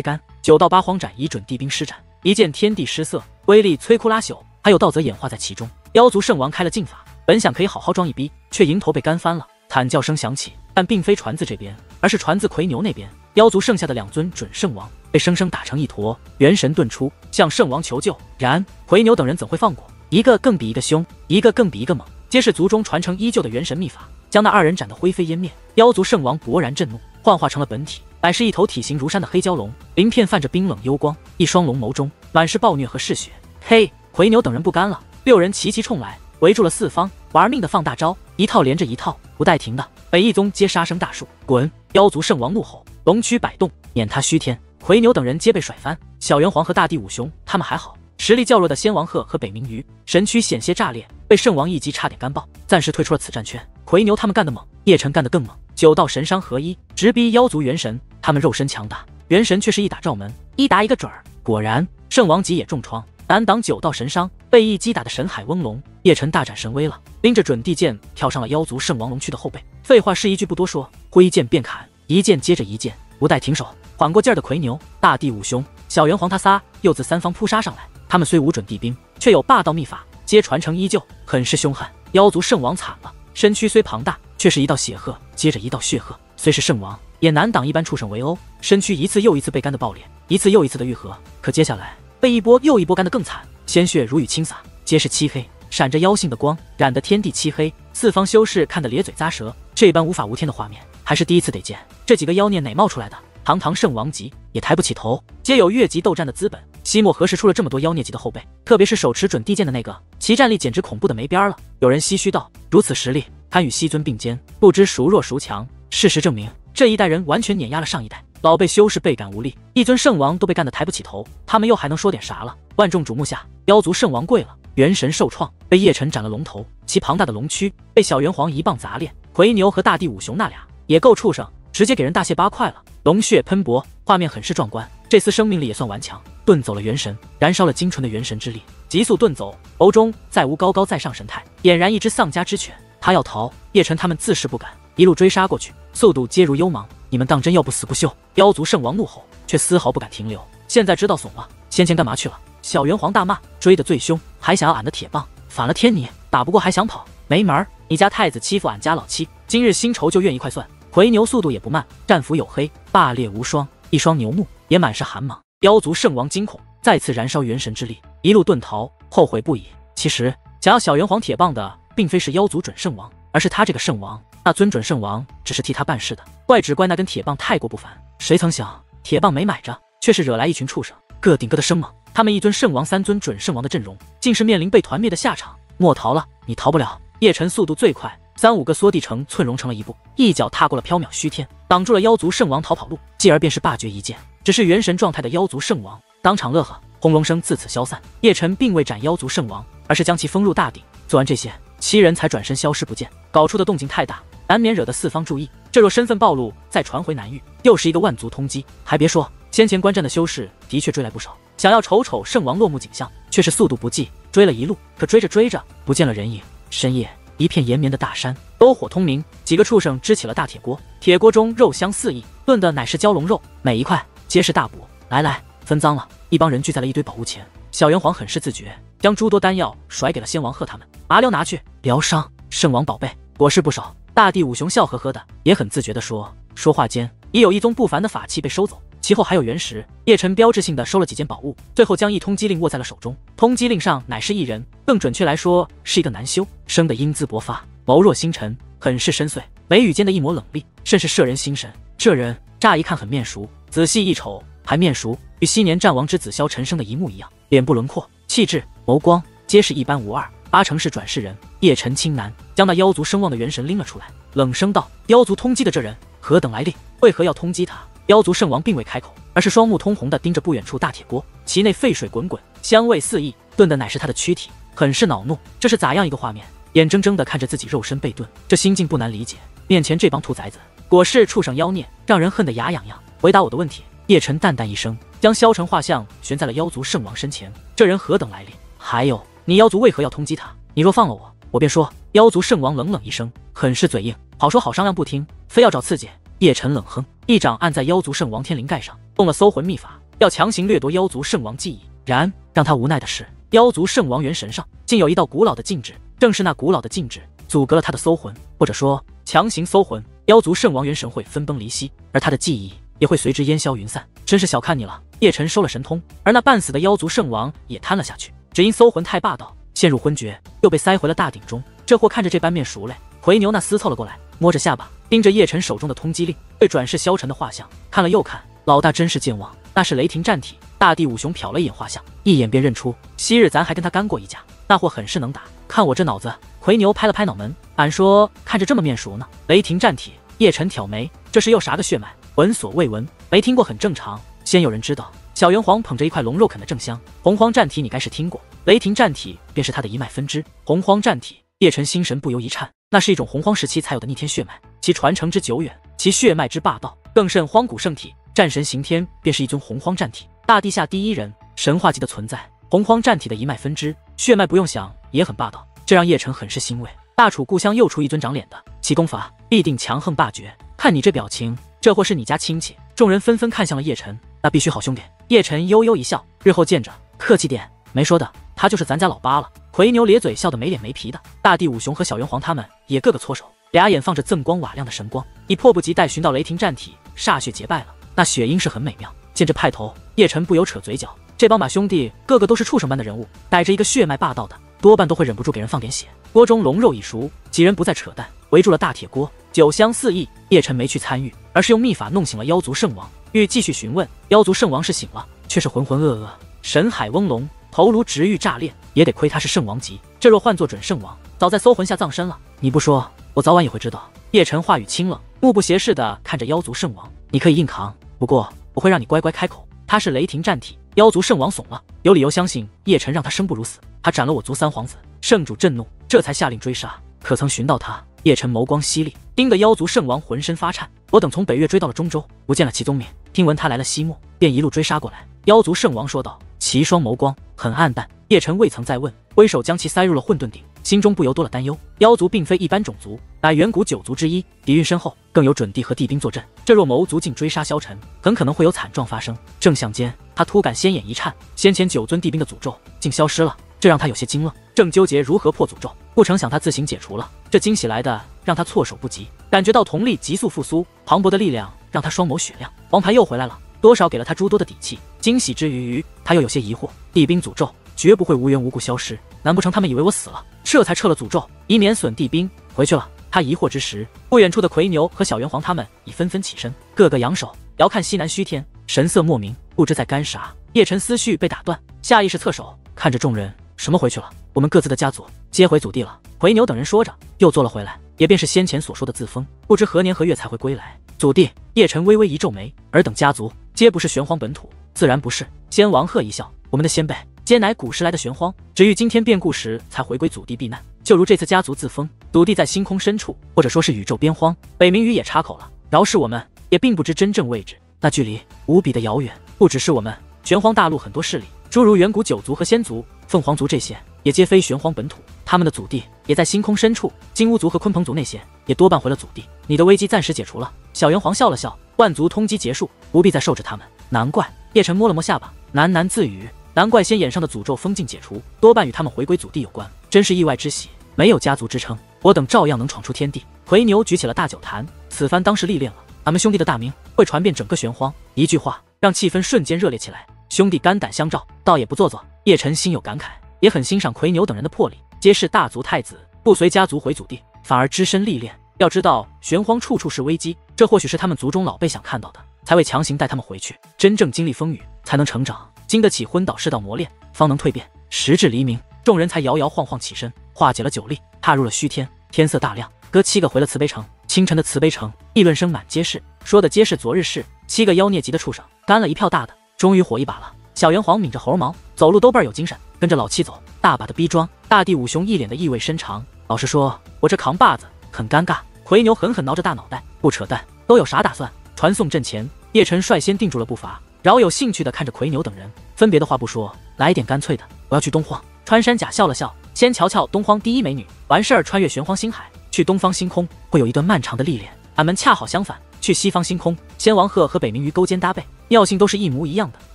干。九道八荒斩以准地兵施展，一剑天地失色，威力摧枯拉朽，还有道则演化在其中。妖族圣王开了禁法，本想可以好好装一逼，却迎头被干翻了。惨叫声响起，但并非传自这边，而是传自魁牛那边。妖族剩下的两尊准圣王被生生打成一坨，元神遁出，向圣王求救。然魁牛等人怎会放过？一个更比一个凶，一个更比一个猛，皆是族中传承依旧的元神秘法，将那二人斩得灰飞烟灭。妖族圣王勃然震怒，幻化成了本体，乃是一头体型如山的黑蛟龙，鳞片泛着冰冷幽光，一双龙眸中满是暴虐和嗜血。嘿，魁牛等人不甘了，六人齐齐冲来。围住了四方，玩命的放大招，一套连着一套，不带停的。北翼宗皆杀声大树，滚！妖族圣王怒吼，龙躯摆动，碾他虚天。魁牛等人皆被甩翻。小元皇和大地五雄他们还好，实力较弱的仙王鹤和北冥鱼神躯险些炸裂，被圣王一击差点干爆，暂时退出了此战圈。魁牛他们干得猛，叶辰干得更猛，九道神伤合一，直逼妖族元神。他们肉身强大，元神却是一打罩门，一打一个准儿。果然，圣王级也重创。难挡九道神伤，被一击打的神海翁龙叶辰大展神威了，拎着准地剑跳上了妖族圣王龙躯的后背。废话是一句不多说，挥剑便砍，一剑接着一剑，不带停手。缓过劲儿的魁牛、大地五雄、小元皇他仨又自三方扑杀上来。他们虽无准地兵，却有霸道秘法，皆传承依旧，很是凶悍。妖族圣王惨了，身躯虽庞大，却是一道血鹤接着一道血鹤，虽是圣王，也难挡一般畜生围殴。身躯一次又一次被干的爆裂，一次又一次的愈合。可接下来。被一波又一波干得更惨，鲜血如雨倾洒，皆是漆黑，闪着妖性的光，染得天地漆黑。四方修士看得咧嘴咂舌，这般无法无天的画面还是第一次得见。这几个妖孽哪冒出来的？堂堂圣王级也抬不起头，皆有越级斗战的资本。西莫何时出了这么多妖孽级的后辈？特别是手持准地剑的那个，其战力简直恐怖的没边了。有人唏嘘道：“如此实力，堪与西尊并肩，不知孰弱孰强。”事实证明，这一代人完全碾压了上一代。老辈修士倍感无力，一尊圣王都被干得抬不起头，他们又还能说点啥了？万众瞩目下，妖族圣王跪了，元神受创，被叶辰斩了龙头，其庞大的龙躯被小元皇一棒砸裂。魁牛和大地五雄那俩也够畜生，直接给人大卸八块了，龙血喷薄，画面很是壮观。这丝生命力也算顽强，遁走了元神，燃烧了精纯的元神之力，急速遁走，眸中再无高高在上神态，俨然一只丧家之犬。他要逃，叶辰他们自是不敢，一路追杀过去，速度皆如幽芒。你们当真要不死不休？妖族圣王怒吼，却丝毫不敢停留。现在知道怂了，先前干嘛去了？小元皇大骂，追得最凶，还想要俺的铁棒，反了天你！打不过还想跑，没门！你家太子欺负俺家老七，今日新仇就愿意快算。回牛速度也不慢，战斧黝黑，霸烈无双，一双牛目也满是寒芒。妖族圣王。惊恐，再次燃烧元神之力，一路遁逃，后悔不已。其实想要小元皇铁棒的，并非是妖族准圣王，而是他这个圣王。那尊准圣王只是替他办事的，怪只怪那根铁棒太过不凡。谁曾想铁棒没买着，却是惹来一群畜生，个顶个的生猛。他们一尊圣王、三尊准圣王的阵容，竟是面临被团灭的下场。莫逃了，你逃不了。叶辰速度最快，三五个缩地成寸融成了一步，一脚踏过了缥缈虚天，挡住了妖族圣王逃跑路，继而便是霸绝一剑。只是元神状态的妖族圣王当场乐呵，轰隆声自此消散。叶辰并未斩妖族圣王，而是将其封入大鼎。做完这些，七人才转身消失不见。搞出的动静太大。难免惹得四方注意，这若身份暴露，再传回南域，又是一个万族通缉。还别说，先前观战的修士的确追来不少，想要瞅瞅圣王落幕景象，却是速度不济，追了一路，可追着追着不见了人影。深夜，一片延绵的大山，篝火通明，几个畜生支起了大铁锅，铁锅中肉香四溢，炖的乃是蛟龙肉，每一块皆是大补。来来，分赃了。一帮人聚在了一堆宝物前，小元皇很是自觉，将诸多丹药甩给了仙王鹤他们，麻溜拿去疗伤。圣王宝贝，果实不少。大地五雄笑呵呵的，也很自觉地说。说话间，已有一宗不凡的法器被收走，其后还有原石。叶辰标志性的收了几件宝物，最后将一通缉令握在了手中。通缉令上乃是一人，更准确来说是一个男修，生得英姿勃发，眸若星辰，很是深邃，眉宇间的一抹冷厉，甚是摄人心神。这人乍一看很面熟，仔细一瞅还面熟，与昔年战王之子萧晨生的一幕一样，脸部轮廓、气质、眸光皆是一般无二。八成是转世人，叶辰青南将那妖族声望的元神拎了出来，冷声道：“妖族通缉的这人何等来历？为何要通缉他？”妖族圣王并未开口，而是双目通红的盯着不远处大铁锅，其内沸水滚滚，香味四溢，炖的乃是他的躯体，很是恼怒。这是咋样一个画面？眼睁睁的看着自己肉身被炖，这心境不难理解。面前这帮兔崽子，果是畜生妖孽，让人恨得牙痒痒。回答我的问题。叶晨淡淡一声，将萧晨画像悬在了妖族圣王身前。这人何等来历？还有，你妖族为何要通缉他？你若放了我，我便说。妖族圣王冷冷一声，很是嘴硬，好说好商量不听，非要找刺激。叶晨冷哼，一掌按在妖族圣王天灵盖上，动了搜魂秘法，要强行掠夺妖族圣王记忆。然让他无奈的是，妖族圣王元神上竟有一道古老的禁制，正是那古老的禁制阻隔了他的搜魂，或者说强行搜魂，妖族圣王元神会分崩离析，而他的记忆也会随之烟消云散。真是小看你了。叶晨收了神通，而那半死的妖族圣王也瘫了下去，只因搜魂太霸道，陷入昏厥，又被塞回了大鼎中。这货看着这般面熟嘞，回牛那厮凑了过来，摸着下巴，盯着叶晨手中的通缉令，对转世消沉的画像看了又看，老大真是健忘，那是雷霆战体。大地五雄瞟了一眼画像，一眼便认出，昔日咱还跟他干过一架，那货很是能打。看我这脑子，奎牛拍了拍脑门，俺说看着这么面熟呢。雷霆战体，叶晨挑眉，这是又啥个血脉？闻所未闻，没听过很正常。先有人知道，小元皇捧着一块龙肉啃得正香。洪荒战体你该是听过，雷霆战体便是他的一脉分支。洪荒战体。叶辰心神不由一颤，那是一种洪荒时期才有的逆天血脉，其传承之久远，其血脉之霸道，更甚荒古圣体战神刑天便是一尊洪荒战体，大地下第一人，神话级的存在。洪荒战体的一脉分支，血脉不用想也很霸道，这让叶辰很是欣慰。大楚故乡又出一尊长脸的，其功法必定强横霸绝。看你这表情，这货是你家亲戚。众人纷纷看向了叶晨，那必须好兄弟。叶晨悠悠一笑，日后见着，客气点。没说的，他就是咱家老八了。奎牛咧嘴笑得没脸没皮的，大地五雄和小元皇他们也个个搓手，俩眼放着锃光瓦亮的神光，已迫不及待寻到雷霆战体，歃血结拜了。那血鹰是很美妙。见这派头，叶晨不由扯嘴角，这帮马兄弟个个都是畜生般的人物，逮着一个血脉霸道的，多半都会忍不住给人放点血。锅中龙肉已熟，几人不再扯淡，围住了大铁锅，酒香四溢。叶晨没去参与，而是用秘法弄醒了妖族圣王，欲继续询问。妖族圣王是醒了，却是浑浑噩噩，神海翁龙。头颅直欲炸裂，也得亏他是圣王级。这若换做准圣王，早在搜魂下葬身了。你不说，我早晚也会知道。叶晨话语清冷，目不斜视的看着妖族圣王。你可以硬扛，不过我会让你乖乖开口。他是雷霆战体，妖族圣王怂了，有理由相信叶晨让他生不如死。他斩了我族三皇子，圣主震怒，这才下令追杀。可曾寻到他？叶晨眸光犀利，盯得妖族圣王浑身发颤。我等从北岳追到了中州，不见了其踪面。听闻他来了西漠，便一路追杀过来。妖族圣王说道。其双眸光很暗淡，叶晨未曾再问，挥手将其塞入了混沌鼎，心中不由多了担忧。妖族并非一般种族，乃远古九族之一，底蕴深厚，更有准帝和帝兵坐镇。这若谋族竟追杀萧晨，很可能会有惨状发生。正想间，他突感仙眼一颤，先前九尊帝兵的诅咒竟消失了，这让他有些惊愕。正纠结如何破诅咒，不成想他自行解除了。这惊喜来的让他措手不及，感觉到瞳力急速复苏，磅礴的力量让他双眸雪亮。王牌又回来了。多少给了他诸多的底气，惊喜之余，他又有些疑惑。地兵诅咒绝不会无缘无故消失，难不成他们以为我死了，这才撤了诅咒，以免损地兵？回去了。他疑惑之时，不远处的魁牛和小元皇他们已纷纷起身，个个扬手遥看西南虚天，神色莫名，不知在干啥。叶晨思绪被打断，下意识侧手看着众人，什么回去了？我们各自的家族接回祖地了。回牛等人说着，又坐了回来，也便是先前所说的自封，不知何年何月才会归来。祖地。叶晨微微一皱眉，尔等家族。皆不是玄荒本土，自然不是。先王鹤一笑，我们的先辈皆乃古时来的玄荒，只遇今天变故时才回归祖地避难。就如这次家族自封，祖地在星空深处，或者说是宇宙边荒。北冥羽也插口了，饶是我们，也并不知真正位置，那距离无比的遥远。不只是我们，玄荒大陆很多势力，诸如远古九族和仙族、凤凰族这些，也皆非玄荒本土，他们的祖地也在星空深处。金乌族和鲲鹏族那些，也多半回了祖地。你的危机暂时解除了。小元皇笑了笑。万族通缉结束，不必再受制他们。难怪叶晨摸了摸下巴，喃喃自语：难怪仙眼上的诅咒封禁解除，多半与他们回归祖地有关。真是意外之喜。没有家族支撑，我等照样能闯出天地。魁牛举起了大酒坛，此番当是历练了，俺们兄弟的大名会传遍整个玄荒。一句话让气氛瞬间热烈起来，兄弟肝胆相照，倒也不做作。叶晨心有感慨，也很欣赏魁牛等人的魄力，皆是大族太子，不随家族回祖地，反而只身历练。要知道，玄荒处处是危机，这或许是他们族中老辈想看到的，才会强行带他们回去。真正经历风雨，才能成长，经得起昏倒世道磨练，方能蜕变。时至黎明，众人才摇摇晃晃起身，化解了酒力，踏入了虚天。天色大亮，哥七个回了慈悲城。清晨的慈悲城，议论声满街市，说的皆是昨日事。七个妖孽级的畜生，干了一票大的，终于火一把了。小元皇抿着猴毛，走路都倍儿有精神，跟着老七走，大把的逼装。大地五雄一脸的意味深长。老实说，我这扛把子。很尴尬，奎牛狠狠挠着大脑袋，不扯淡，都有啥打算？传送阵前，叶晨率先定住了步伐，饶有兴趣的看着奎牛等人。分别的话不说，来一点干脆的，我要去东荒。穿山甲笑了笑，先瞧瞧东荒第一美女，完事儿穿越玄荒星海，去东方星空会有一段漫长的历练。俺们恰好相反，去西方星空，仙王鹤和北冥鱼勾肩搭背，尿性都是一模一样的，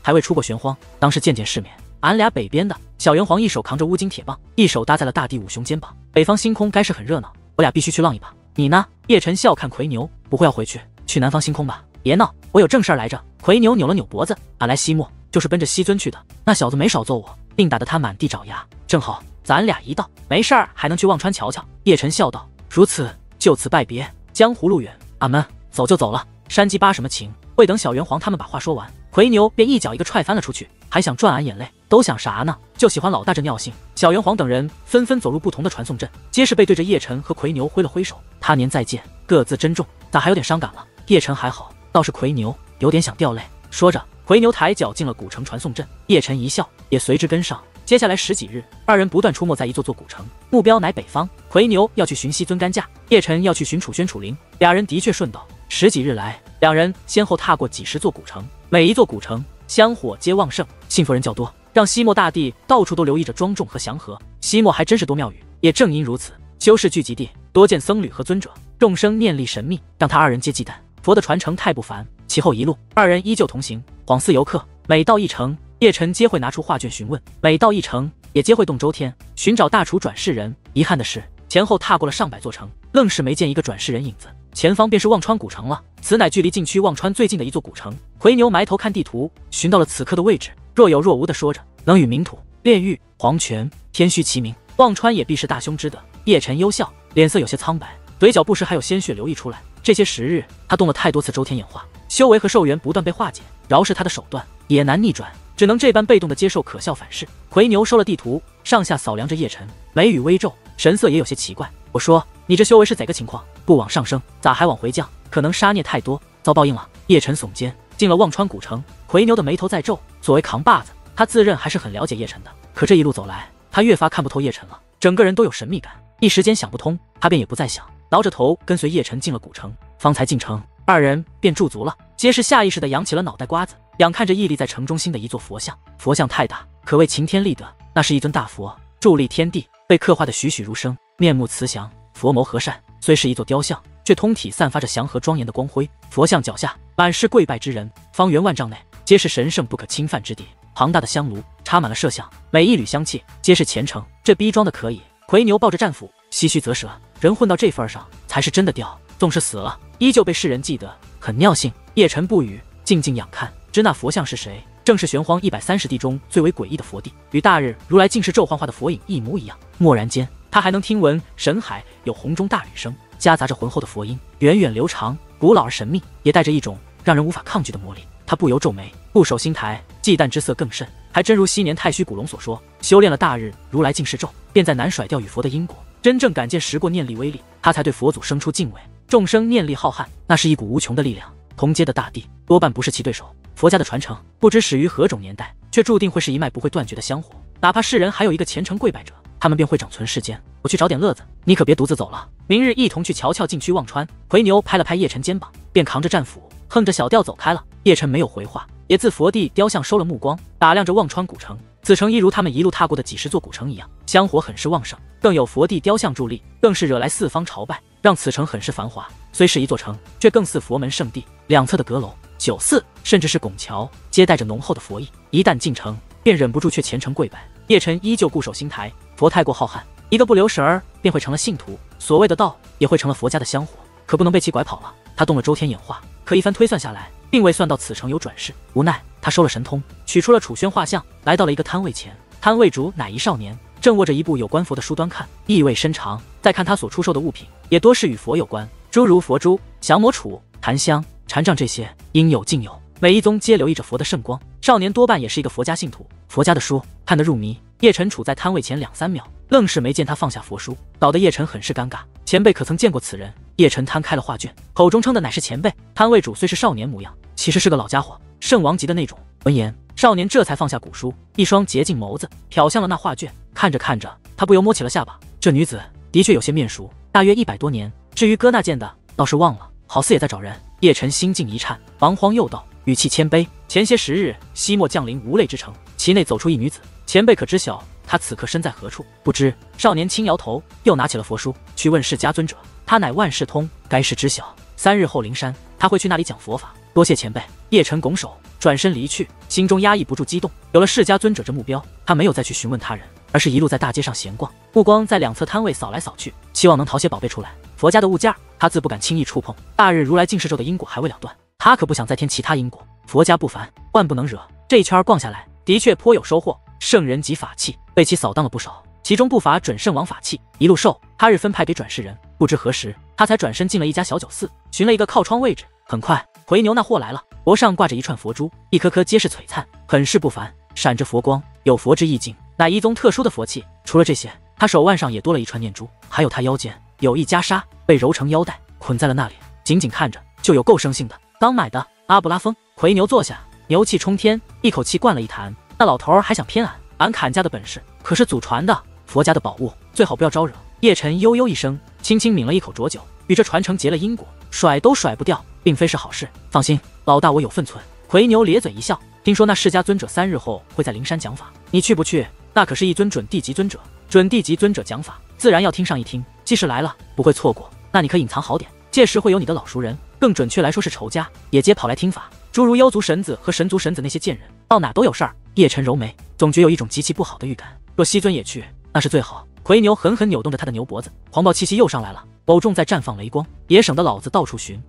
还未出过玄荒，当是见见世面。俺俩北边的小圆皇一手扛着乌金铁棒，一手搭在了大地五雄肩膀。北方星空该是很热闹，我俩必须去浪一把。你呢？叶晨笑看奎牛，不会要回去去南方星空吧？别闹，我有正事儿来着。奎牛扭了扭脖子，俺来西漠就是奔着西尊去的。那小子没少揍我，并打得他满地找牙。正好咱俩一道，没事儿还能去忘川瞧瞧。叶晨笑道：如此，就此拜别。江湖路远。俺们走就走了，山鸡巴什么情？未等小圆皇他们把话说完，奎牛便一脚一个踹翻了出去，还想赚俺眼泪？都想啥呢？就喜欢老大这尿性。小圆皇等人纷纷走入不同的传送阵，皆是背对着叶晨和奎牛挥了挥手，他年再见，各自珍重。咋还有点伤感了？叶晨还好，倒是奎牛有点想掉泪。说着，奎牛抬脚进了古城传送阵，叶晨一笑，也随之跟上。接下来十几日，二人不断出没在一座座古城，目标乃北方。奎牛要去寻西尊干架，叶晨要去寻楚轩楚灵。俩人的确顺道。十几日来，两人先后踏过几十座古城，每一座古城香火皆旺盛，信佛人较多，让西漠大地到处都留意着庄重和祥和。西漠还真是多庙宇，也正因如此，修士聚集地，多见僧侣和尊者，众生念力神秘，让他二人皆忌惮。佛的传承太不凡。其后一路，二人依旧同行，恍似游客。每到一城，叶晨皆会拿出画卷询问，每到一城也皆会动周天寻找大厨转世人。遗憾的是，前后踏过了上百座城，愣是没见一个转世人影子。前方便是忘川古城了，此乃距离禁区忘川最近的一座古城。奎牛埋头看地图，寻到了此刻的位置，若有若无的说着：“能与冥土、炼狱、黄泉、天虚齐名，忘川也必是大凶之德。”叶晨幽笑，脸色有些苍白，嘴角不时还有鲜血流溢出来。这些时日，他动了太多次周天演化，修为和寿元不断被化解，饶是他的手段也难逆转。只能这般被动的接受可笑反噬。奎牛收了地图，上下扫量着叶晨，眉宇微皱，神色也有些奇怪。我说：“你这修为是怎个情况？不往上升，咋还往回降？可能杀孽太多，遭报应了。”叶晨耸肩，进了忘川古城。奎牛的眉头在皱。作为扛把子，他自认还是很了解叶晨的。可这一路走来，他越发看不透叶晨了，整个人都有神秘感。一时间想不通，他便也不再想，挠着头跟随叶晨进了古城。方才进城，二人便驻足了，皆是下意识的扬起了脑袋瓜子。仰看着屹立在城中心的一座佛像，佛像太大，可谓擎天立地。那是一尊大佛，伫立天地，被刻画的栩栩如生，面目慈祥，佛眸和善。虽是一座雕像，却通体散发着祥和庄严的光辉。佛像脚下满是跪拜之人，方圆万丈内皆是神圣不可侵犯之地。庞大的香炉插满了麝香，每一缕香气皆是虔诚。这逼装的可以。奎牛抱着战斧，唏嘘啧舌。人混到这份上，才是真的屌。纵是死了，依旧被世人记得，很尿性。叶晨不语，静静仰看。知那佛像是谁？正是玄荒一百三十地中最为诡异的佛地，与大日如来竟是咒幻化的佛影一模一样。蓦然间，他还能听闻神海有洪钟大吕声，夹杂着浑厚的佛音，源远流长，古老而神秘，也带着一种让人无法抗拒的魔力。他不由皱眉，固守心台，忌惮之色更甚。还真如昔年太虚古龙所说，修炼了大日如来净世咒，便再难甩掉与佛的因果。真正感见识过念力威力，他才对佛祖生出敬畏。众生念力浩瀚，那是一股无穷的力量，同阶的大地多半不是其对手。佛家的传承不知始于何种年代，却注定会是一脉不会断绝的香火。哪怕世人还有一个虔诚跪拜者，他们便会长存世间。我去找点乐子，你可别独自走了。明日一同去瞧瞧禁区忘川。奎牛拍了拍叶晨肩膀，便扛着战斧，哼着小调走开了。叶晨没有回话，也自佛地雕像收了目光，打量着忘川古城。此城一如他们一路踏过的几十座古城一样，香火很是旺盛，更有佛地雕像伫立，更是惹来四方朝拜，让此城很是繁华。虽是一座城，却更似佛门圣地。两侧的阁楼。酒肆，甚至是拱桥，皆带着浓厚的佛意。一旦进城，便忍不住却虔诚跪拜。叶晨依旧固守心台，佛太过浩瀚，一个不留神儿便会成了信徒，所谓的道也会成了佛家的香火，可不能被其拐跑了。他动了周天演化，可一番推算下来，并未算到此城有转世。无奈他收了神通，取出了楚轩画像，来到了一个摊位前。摊位主乃一少年，正握着一部有关佛的书端看，意味深长。再看他所出售的物品，也多是与佛有关，诸如佛珠、降魔杵、檀香。禅杖这些应有尽有，每一宗皆留意着佛的圣光。少年多半也是一个佛家信徒，佛家的书看得入迷。叶晨处在摊位前两三秒，愣是没见他放下佛书，搞得叶晨很是尴尬。前辈可曾见过此人？叶晨摊开了画卷，口中称的乃是前辈。摊位主虽是少年模样，其实是个老家伙，圣王级的那种。闻言，少年这才放下古书，一双洁净眸子瞟向了那画卷。看着看着，他不由摸起了下巴。这女子的确有些面熟，大约一百多年。至于哥那见的，倒是忘了，好似也在找人。叶晨心境一颤，惶惶又道，语气谦卑：“前些时日，西漠降临无泪之城，其内走出一女子，前辈可知晓他此刻身在何处？”不知。少年轻摇头，又拿起了佛书，去问释迦尊者。他乃万事通，该是知晓。三日后灵山，他会去那里讲佛法。多谢前辈。叶晨拱手，转身离去，心中压抑不住激动。有了释迦尊者这目标，他没有再去询问他人，而是一路在大街上闲逛，目光在两侧摊位扫来扫去，期望能淘些宝贝出来。佛家的物件，他自不敢轻易触碰。大日如来净世咒的因果还未了断，他可不想再添其他因果。佛家不凡，万不能惹。这一圈逛下来，的确颇有收获。圣人级法器被其扫荡了不少，其中不乏准圣王法器。一路受，他日分派给转世人。不知何时，他才转身进了一家小酒肆，寻了一个靠窗位置。很快，回牛那货来了，脖上挂着一串佛珠，一颗颗皆是璀璨，很是不凡，闪着佛光，有佛之意境，乃一宗特殊的佛器。除了这些，他手腕上也多了一串念珠，还有他腰间有一袈裟，被揉成腰带，捆在了那里，仅仅看着就有够生性的。刚买的阿布拉风，回牛坐下，牛气冲天，一口气灌了一坛。那老头还想骗俺，俺砍价的本事可是祖传的，佛家的宝物，最好不要招惹。叶晨悠悠一声。轻轻抿了一口浊酒，与这传承结了因果，甩都甩不掉，并非是好事。放心，老大我有分寸。奎牛咧嘴一笑，听说那释迦尊者三日后会在灵山讲法，你去不去？那可是一尊准地级尊者，准地级尊者讲法，自然要听上一听。既是来了，不会错过。那你可隐藏好点，届时会有你的老熟人，更准确来说是仇家，也皆跑来听法。诸如妖族神子和神族神子那些贱人，到哪都有事儿。叶晨揉眉，总觉有一种极其不好的预感。若西尊也去，那是最好。奎牛狠狠扭动着他的牛脖子，狂暴气息又上来了，偶重在绽放雷光，也省得老子到处寻。